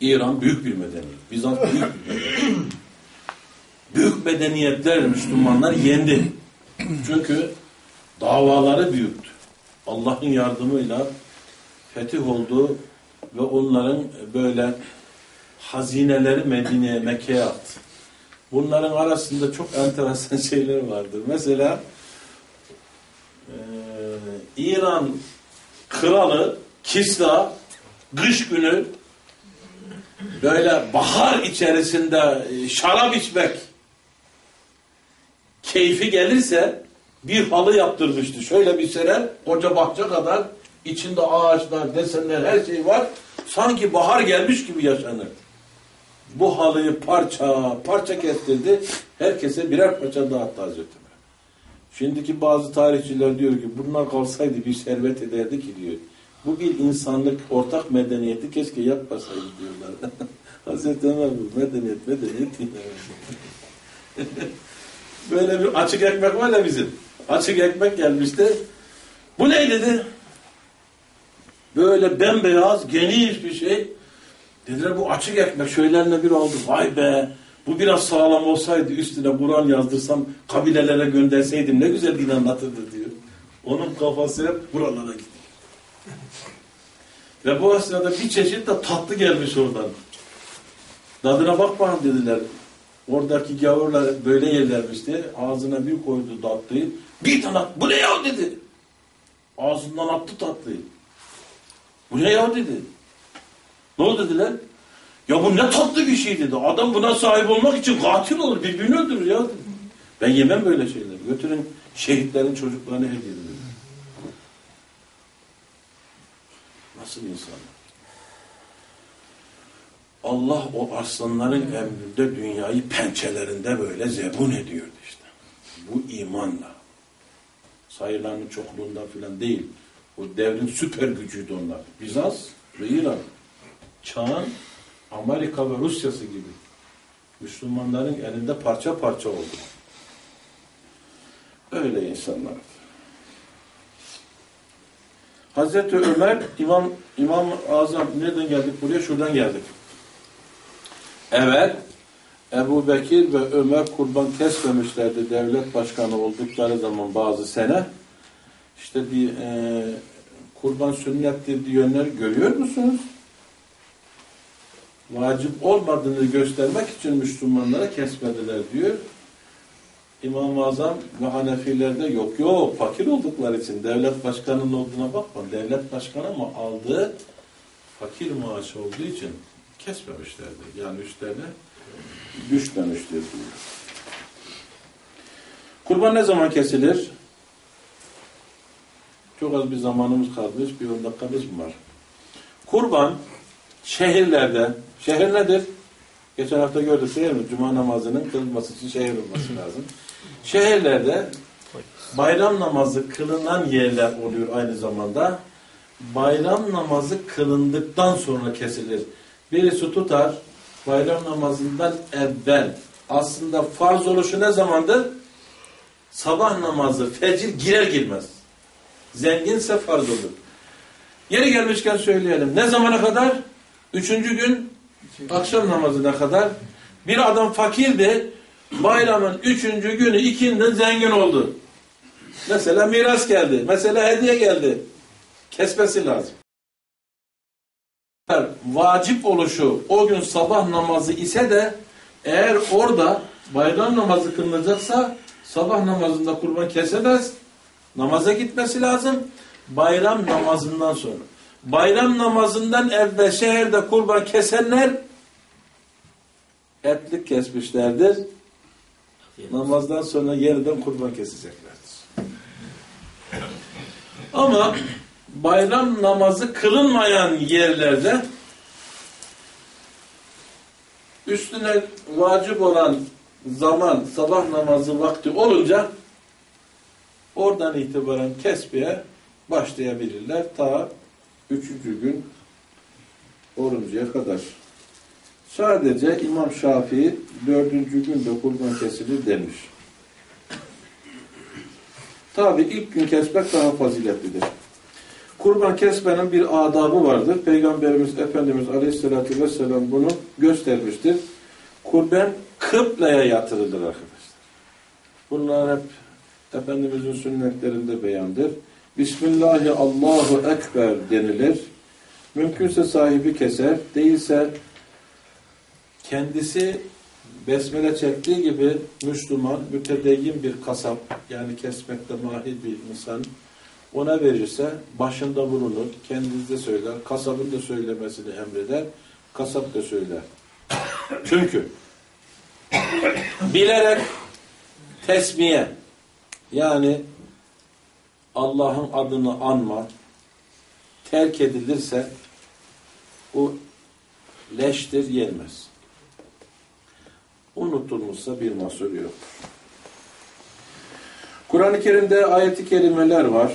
İran büyük bir medeniyet. Bizans büyük bir medeniyet. büyük medeniyetler Müslümanlar yendi. Çünkü davaları büyüktü. Allah'ın yardımıyla fetih oldu ve onların böyle hazineleri Medine'ye, Mekke'ye attı. Bunların arasında çok enteresan şeyler vardır. Mesela e, İran kralı Kisra kış günü böyle bahar içerisinde e, şarap içmek keyfi gelirse bir halı yaptırmıştı. Şöyle bir sene koca bahçe kadar içinde ağaçlar, desenler her şey var. Sanki bahar gelmiş gibi yaşanır. Bu halıyı parça parça kestirdi. Herkese birer parça dağıttı Hazreti Ömer. Şimdiki bazı tarihçiler diyor ki bunlar kalsaydı bir servet ederdi ki diyor. Bu bir insanlık ortak medeniyeti keşke yapmasaydı diyorlar. Hazreti Ömer bu medeniyet medeniyet. Böyle bir açık ekmek var ya bizim. Açık ekmek gelmişti. Bu ne dedi? Böyle bembeyaz, geniş bir şey. Dediler bu açık ekmek şöylerine bir oldu. Vay be bu biraz sağlam olsaydı üstüne Kur'an yazdırsam kabilelere gönderseydim ne güzel din anlatırdı diyor. Onun kafası hep buralara gidiyor. Ve bu esnada bir çeşit de tatlı gelmiş oradan. Tadına bakmayın dediler. Oradaki gavurlar böyle yerlermişti. Ağzına bir koydu tatlıyı. Bir tane bu ne ya dedi. Ağzından attı tatlıyı. Bu ne ya dedi. Ne oldu dediler? Ya bu ne tatlı bir şey dedi. Adam buna sahip olmak için katil olur. Birbirini öldürür ya dedi. Ben yemem böyle şeyler. Götürün şehitlerin çocuklarını hediye edin. Nasıl insanlar? Allah o aslanların emrinde dünyayı pençelerinde böyle zebun ediyordu işte. Bu imanla. Sayılarının çokluğundan filan değil. O devrin süper gücüydü onlar. Bizans ve İran. Çağın Amerika ve Rusyası gibi. Müslümanların elinde parça parça oldu. Öyle insanlar. Hazreti Ömer, İmam, İmam Azam nereden geldik buraya? Şuradan geldik. Evet, Ebu Bekir ve Ömer kurban kesmemişlerdi devlet başkanı oldukları zaman bazı sene. İşte bir e, kurban sünnettir diyenler görüyor musunuz? Vacip olmadığını göstermek için Müslümanlara kesmediler diyor. İmam-ı Azam ve Hanefilerde yok yok fakir oldukları için devlet başkanının olduğuna bakma. Devlet başkanı ama aldığı fakir maaşı olduğu için kesmemişlerdi. Yani üstlerine düşmemiştir diyor. Kurban ne zaman kesilir? Çok az bir zamanımız kalmış. Bir on dakikamız mı var? Kurban şehirlerde, şehir nedir? Geçen hafta gördük değil mi? Cuma namazının kılınması için şehir olması lazım. Şehirlerde bayram namazı kılınan yerler oluyor aynı zamanda. Bayram namazı kılındıktan sonra kesilir. Birisi tutar bayram namazından evvel aslında farz oluşu ne zamandır? Sabah namazı fecir girer girmez. Zenginse farz olur. Yeri gelmişken söyleyelim. Ne zamana kadar? Üçüncü gün akşam namazına kadar. Bir adam fakirdi. Bayramın üçüncü günü ikindi zengin oldu. Mesela miras geldi. Mesela hediye geldi. Kesmesi lazım. Vacip oluşu o gün sabah namazı ise de eğer orada bayram namazı kılınacaksa sabah namazında kurban kesemez. Namaza gitmesi lazım. Bayram namazından sonra. Bayram namazından evvel şehirde kurban kesenler etlik kesmişlerdir. Namazdan sonra yeniden kurban keseceklerdir. Ama bayram namazı kılınmayan yerlerde üstüne vacip olan zaman sabah namazı vakti olunca oradan itibaren kesmeye başlayabilirler ta üçüncü gün oluncaya kadar. Sadece İmam Şafii dördüncü günde kurban kesilir demiş. Tabi ilk gün kesmek daha faziletlidir. Kurban kesmenin bir adabı vardır. Peygamberimiz Efendimiz Aleyhisselatü Vesselam bunu göstermiştir. Kurban kıbleye yatırılır arkadaşlar. Bunlar hep Efendimizin sünnetlerinde beyandır. Bismillahi Allahu Ekber denilir. Mümkünse sahibi keser. Değilse kendisi besmele çektiği gibi Müslüman, mütedeyyin bir kasap, yani kesmekte mahir bir insan, ona verirse başında bulunur, kendisi de söyler, kasabın da söylemesini emreder, kasap da söyler. Çünkü bilerek tesmiye, yani Allah'ın adını anma, terk edilirse o leştir yenmez. Unutulmuşsa bir mahsur yok. Kur'an-ı Kerim'de ayeti kerimeler var.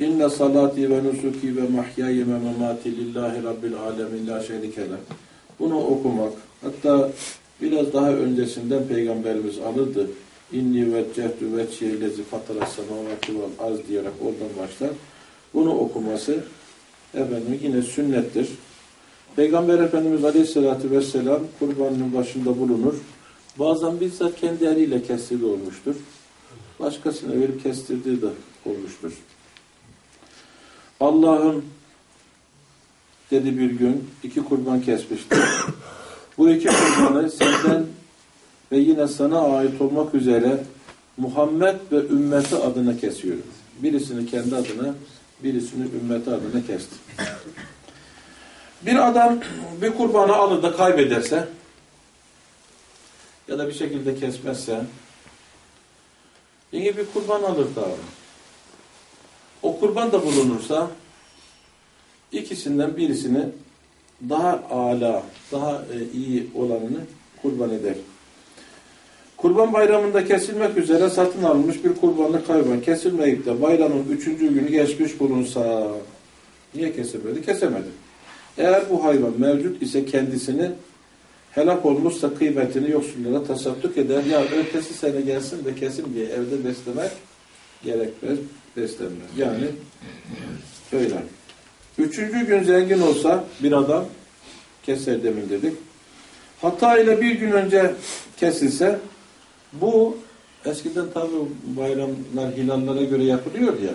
İnne salati ve nusuki ve mahyayi ve memati lillahi rabbil alemin la şerikele. Bunu okumak. Hatta biraz daha öncesinden Peygamberimiz alırdı. İnni veccehtu veccihellezi fataras semavati vel arz diyerek oradan başlar. Bunu okuması efendim yine sünnettir. Peygamber Efendimiz Aleyhisselatü Vesselam kurbanının başında bulunur. Bazen bizzat kendi eliyle kestirdiği olmuştur. Başkasına verip kestirdiği de olmuştur. Allah'ın dedi bir gün iki kurban kesmişti. Bu iki kurbanı senden ve yine sana ait olmak üzere Muhammed ve ümmeti adına kesiyorum. Birisini kendi adına, birisini ümmeti adına kesti. Bir adam bir kurbanı alır da kaybederse ya da bir şekilde kesmezse yeni bir kurban alır da o kurban da bulunursa ikisinden birisini daha ala, daha e, iyi olanını kurban eder. Kurban bayramında kesilmek üzere satın alınmış bir kurbanlık hayvan kesilmeyip de bayramın üçüncü günü geçmiş bulunsa niye kesilmedi? Kesemedi. Eğer bu hayvan mevcut ise kendisini helak olmuşsa kıymetini yoksullara tasadduk eder. Ya ötesi sene gelsin de kesim diye evde beslemek gerekmez, beslenmez. Yani öyle. Üçüncü gün zengin olsa bir adam keser demin dedik. Hata ile bir gün önce kesilse bu eskiden tabi bayramlar hilallara göre yapılıyor ya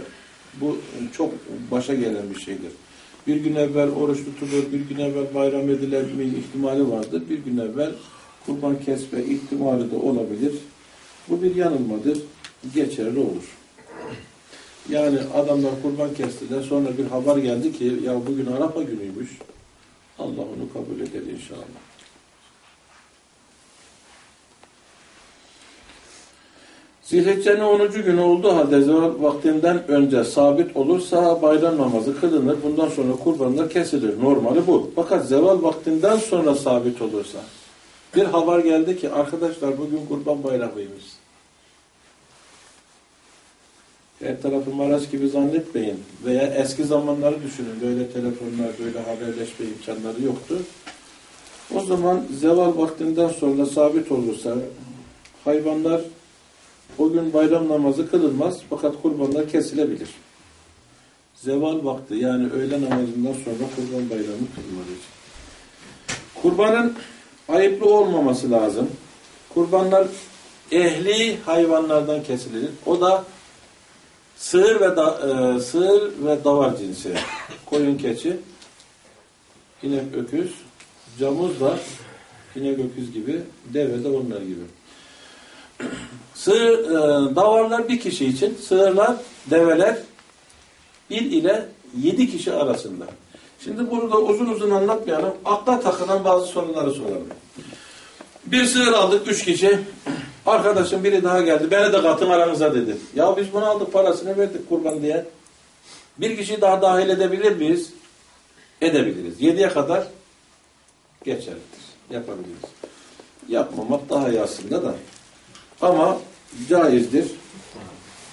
bu çok başa gelen bir şeydir. Bir gün evvel oruç tutulur, bir gün evvel bayram edilebilme ihtimali vardır. Bir gün evvel kurban kesme ihtimali de olabilir. Bu bir yanılmadır. Geçerli olur. Yani adamlar kurban kestiler. Sonra bir haber geldi ki ya bugün Arafa günüymüş. Allah onu kabul eder inşallah. Zilhicce'nin 10. günü olduğu halde zeval vaktinden önce sabit olursa bayram namazı kılınır. Bundan sonra kurbanlar kesilir. Normali bu. Fakat zeval vaktinden sonra sabit olursa bir haber geldi ki arkadaşlar bugün kurban bayramıymış. Her tarafı Maraş gibi zannetmeyin. Veya eski zamanları düşünün. Böyle telefonlar, böyle haberleşme imkanları yoktu. O zaman zeval vaktinden sonra sabit olursa hayvanlar o gün bayram namazı kılınmaz fakat kurbanlar kesilebilir. Zeval vakti yani öğle namazından sonra kurban bayramı kılınır. Kurbanın ayıplı olmaması lazım. Kurbanlar ehli hayvanlardan kesilir. O da sığır ve da, e, sığır ve davar cinsi. Koyun keçi, inek öküz, camuz da inek öküz gibi, deve de onlar gibi. Sığır, e, davarlar bir kişi için, sığırlar, develer bir ile yedi kişi arasında. Şimdi burada uzun uzun anlatmayalım. Akla takılan bazı soruları soralım. Bir sığır aldık üç kişi. Arkadaşım biri daha geldi. Beni de katın aranıza dedi. Ya biz bunu aldık parasını verdik kurban diye. Bir kişi daha dahil edebilir miyiz? Edebiliriz. Yediye kadar geçerlidir. Yapabiliriz. Yapmamak daha iyi aslında da. Ama caizdir.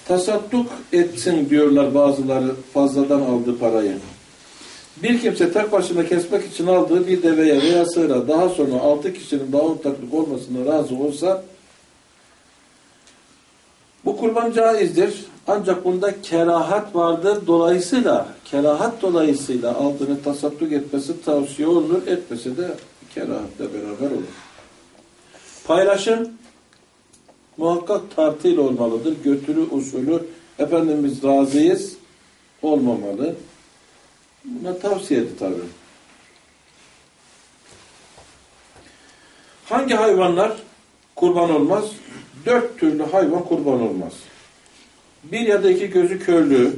Tasadduk etsin diyorlar bazıları fazladan aldığı parayı. Bir kimse tek başına kesmek için aldığı bir deveye veya sığıra daha sonra altı kişinin daha ortaklık olmasına razı olsa bu kurban caizdir. Ancak bunda kerahat vardır. Dolayısıyla kerahat dolayısıyla aldığını tasadduk etmesi tavsiye olunur. Etmesi de kerahatle beraber olur. Paylaşım muhakkak tartıyla olmalıdır. Götürü usulü Efendimiz razıyız olmamalı. Buna tavsiyedi tabi. Hangi hayvanlar kurban olmaz? Dört türlü hayvan kurban olmaz. Bir ya da iki gözü körlüğü,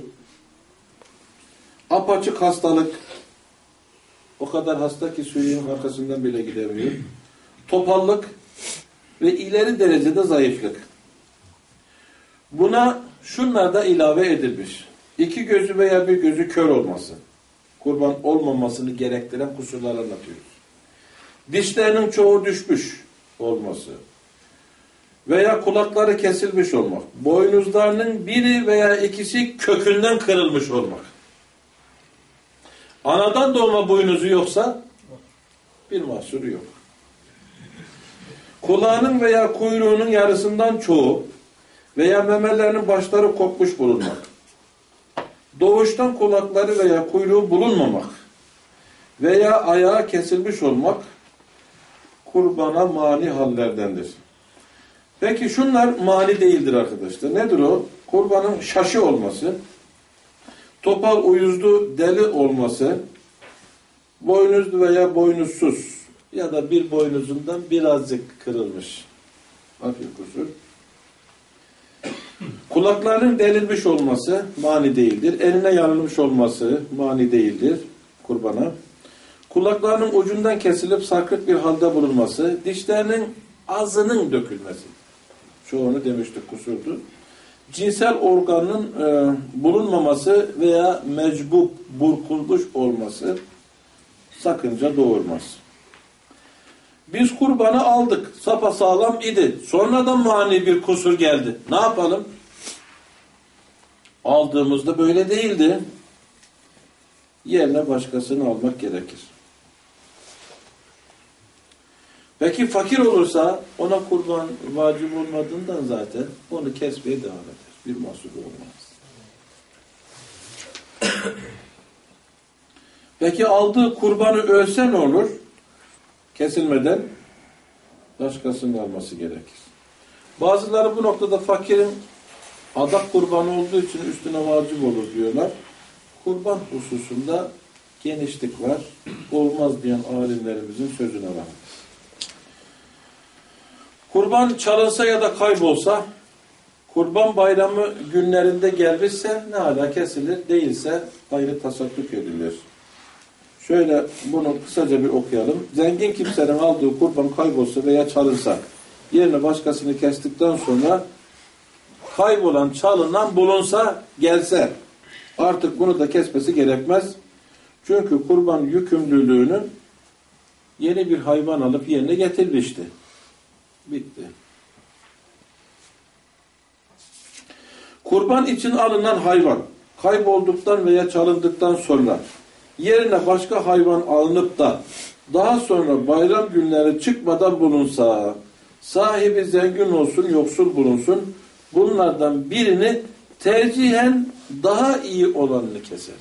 apaçık hastalık, o kadar hasta ki suyun arkasından bile gidemiyor. Topallık ve ileri derecede zayıflık. Buna şunlar da ilave edilmiş. İki gözü veya bir gözü kör olması. Kurban olmamasını gerektiren kusurlar anlatıyoruz. Dişlerinin çoğu düşmüş olması. Veya kulakları kesilmiş olmak. Boynuzlarının biri veya ikisi kökünden kırılmış olmak. Anadan doğma boynuzu yoksa bir mahsuru yok. Kulağının veya kuyruğunun yarısından çoğu veya memelerinin başları kopmuş bulunmak. Doğuştan kulakları veya kuyruğu bulunmamak veya ayağı kesilmiş olmak kurbana mani hallerdendir. Peki şunlar mani değildir arkadaşlar. Nedir o? Kurbanın şaşı olması, topal uyuzlu deli olması, boynuzlu veya boynuzsuz ya da bir boynuzundan birazcık kırılmış. Hafif kusur. Kulaklarının delilmiş olması mani değildir. Eline yanılmış olması mani değildir kurbana. Kulaklarının ucundan kesilip sarkık bir halde bulunması, dişlerinin azının dökülmesi. Çoğunu demiştik kusurdu. Cinsel organın e, bulunmaması veya mecbub burkulmuş olması sakınca doğurmaz. Biz kurbanı aldık. Sapa sağlam idi. Sonradan mani bir kusur geldi. Ne yapalım? Aldığımızda böyle değildi. Yerine başkasını almak gerekir. Peki fakir olursa ona kurban vacip olmadığından zaten onu kesmeye devam eder. Bir mahsuru olmaz. Peki aldığı kurbanı ölse ne olur? Kesilmeden başkasının alması gerekir. Bazıları bu noktada fakirin adak kurbanı olduğu için üstüne vacip olur diyorlar. Kurban hususunda genişlik var. Olmaz diyen alimlerimizin sözüne var. Kurban çalınsa ya da kaybolsa, kurban bayramı günlerinde gelmişse ne hala kesilir, değilse ayrı tasadduk edilir. Şöyle bunu kısaca bir okuyalım. Zengin kimsenin aldığı kurban kaybolsa veya çalınsa, yerine başkasını kestikten sonra kaybolan, çalınan bulunsa gelse artık bunu da kesmesi gerekmez. Çünkü kurban yükümlülüğünü yeni bir hayvan alıp yerine getirmişti. Bitti. Kurban için alınan hayvan kaybolduktan veya çalındıktan sonra yerine başka hayvan alınıp da daha sonra bayram günleri çıkmadan bulunsa sahibi zengin olsun yoksul bulunsun bunlardan birini tercihen daha iyi olanını keser.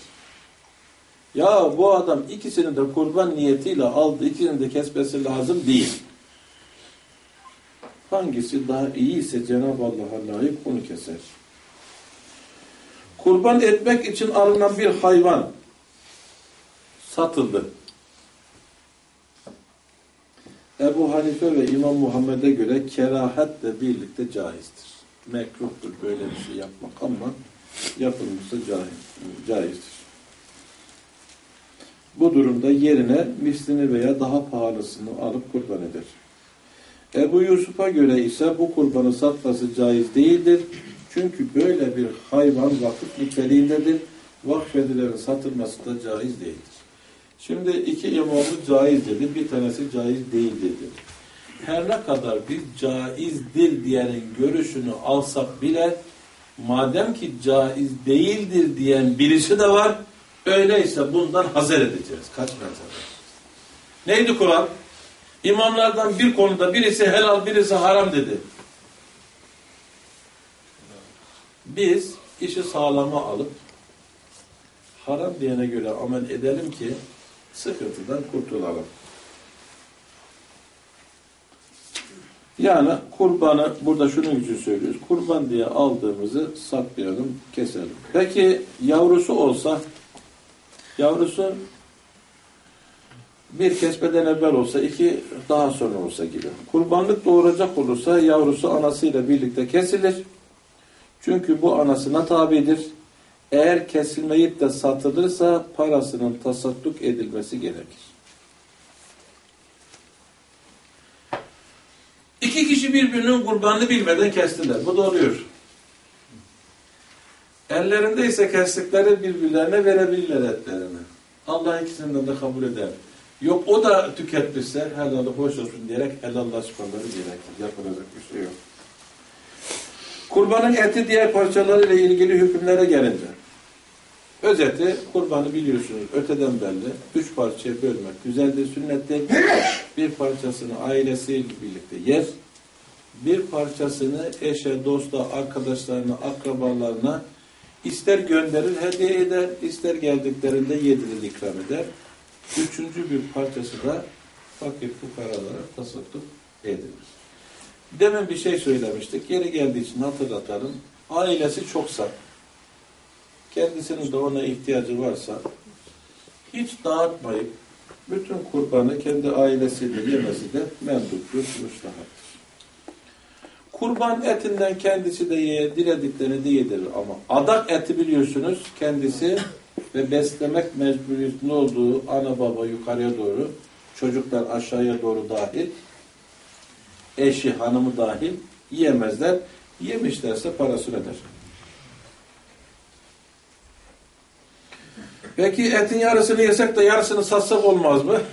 Ya bu adam ikisini de kurban niyetiyle aldı. ikisini de kesmesi lazım değil. Hangisi daha iyi ise Cenab-ı Allah'a layık onu keser. Kurban etmek için alınan bir hayvan satıldı. Ebu Hanife ve İmam Muhammed'e göre kerahatle birlikte caizdir. Mekruhtur böyle bir şey yapmak ama yapılmışsa caiz, caizdir. Bu durumda yerine mislini veya daha pahalısını alıp kurban eder. Ebu Yusuf'a göre ise bu kurbanı satması caiz değildir. Çünkü böyle bir hayvan vakıf niteliğindedir. Vakfedilerin satılması da caiz değildir. Şimdi iki imamı caiz dedi, bir tanesi caiz değil dedi. Her ne kadar biz caizdir diyenin görüşünü alsak bile madem ki caiz değildir diyen birisi de var, öyleyse bundan hazer edeceğiz. Kaçmayacağız. Neydi Kur'an? İmamlardan bir konuda birisi helal, birisi haram dedi. Biz işi sağlama alıp haram diyene göre amel edelim ki sıkıntıdan kurtulalım. Yani kurbanı, burada şunun için söylüyoruz. Kurban diye aldığımızı satmayalım, keselim. Peki yavrusu olsa, yavrusu bir kesmeden evvel olsa, iki daha sonra olsa gibi. Kurbanlık doğuracak olursa yavrusu anasıyla birlikte kesilir. Çünkü bu anasına tabidir. Eğer kesilmeyip de satılırsa parasının tasadduk edilmesi gerekir. İki kişi birbirinin kurbanını bilmeden kestiler. Bu da oluyor. Ellerinde ise kestikleri birbirlerine verebilirler etlerini. Allah ikisinden de kabul eder. Yok o da tüketmişse helalı hoş olsun diyerek helallaşmaları gerekir. Yapılacak bir şey yok. Kurbanın eti diğer parçalarıyla ilgili hükümlere gelince. Özeti kurbanı biliyorsunuz öteden belli. Üç parçaya bölmek güzeldir sünnette. Bir parçasını ailesiyle birlikte yer. Bir parçasını eşe, dosta, arkadaşlarına, akrabalarına ister gönderir, hediye eder, ister geldiklerinde yedirir, ikram eder. Üçüncü bir parçası da fakir fukaralara tasadduk edilir. Demin bir şey söylemiştik. Yeri geldiği için hatırlatalım. Ailesi çoksa, kendisinin de ona ihtiyacı varsa, hiç dağıtmayıp, bütün kurbanı kendi ailesiyle yemesi de menduptur, müstahaktır. Kurban etinden kendisi de yer, dilediklerini de yedirir ama adak eti biliyorsunuz kendisi ve beslemek mecburiyetinde olduğu ana baba yukarıya doğru, çocuklar aşağıya doğru dahil, eşi, hanımı dahil yiyemezler. Yemişlerse parasını öder. Peki etin yarısını yesek de yarısını satsak olmaz mı?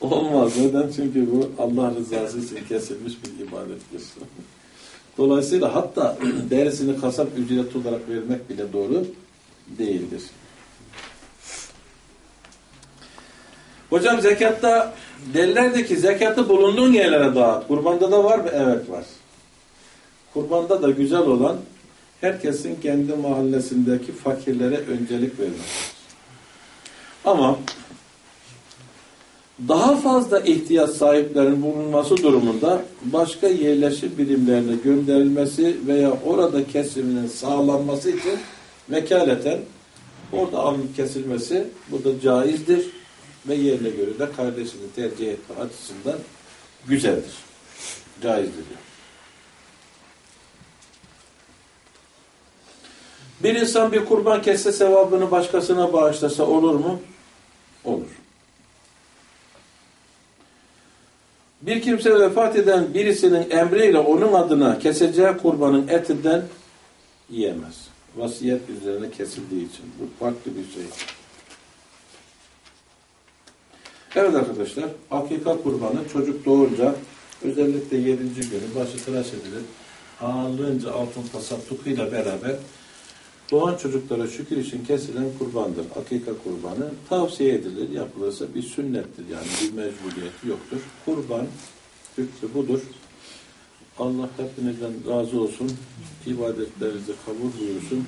olmaz. Neden? Çünkü bu Allah rızası için kesilmiş bir ibadettir. Dolayısıyla hatta derisini kasap ücret olarak vermek bile doğru değildir. Hocam zekatta derlerdi ki zekatı bulunduğun yerlere dağıt. Kurbanda da var mı? Evet var. Kurbanda da güzel olan herkesin kendi mahallesindeki fakirlere öncelik vermek. Ama daha fazla ihtiyaç sahiplerinin bulunması durumunda başka yerleşim birimlerine gönderilmesi veya orada kesiminin sağlanması için vekaleten orada alınıp kesilmesi bu da caizdir ve yerine göre de kardeşini tercih etme açısından güzeldir. Caizdir. Yani. Bir insan bir kurban kesse sevabını başkasına bağışlasa olur mu? Olur. Bir kimse vefat eden birisinin emriyle onun adına keseceği kurbanın etinden yiyemez. Vasiyet üzerine kesildiği için. Bu farklı bir şey. Evet arkadaşlar, akika kurbanı çocuk doğunca özellikle 7. günü başı tıraş edilir. Ağırlığınca altın tasaddukuyla beraber doğan çocuklara şükür için kesilen kurbandır. Akika kurbanı tavsiye edilir. Yapılırsa bir sünnettir. Yani bir mecburiyeti yoktur. Kurban hükmü budur. Allah hepinizden razı olsun. İbadetlerinizi kabul buyursun.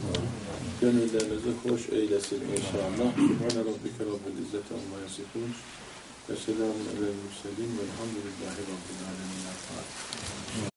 Gönüllerinizi hoş eylesin inşallah. Subhane rabbike rabbil izzeti amma yasifun. Ve aleyhi ve sellem. Velhamdülillahi rabbil alemin.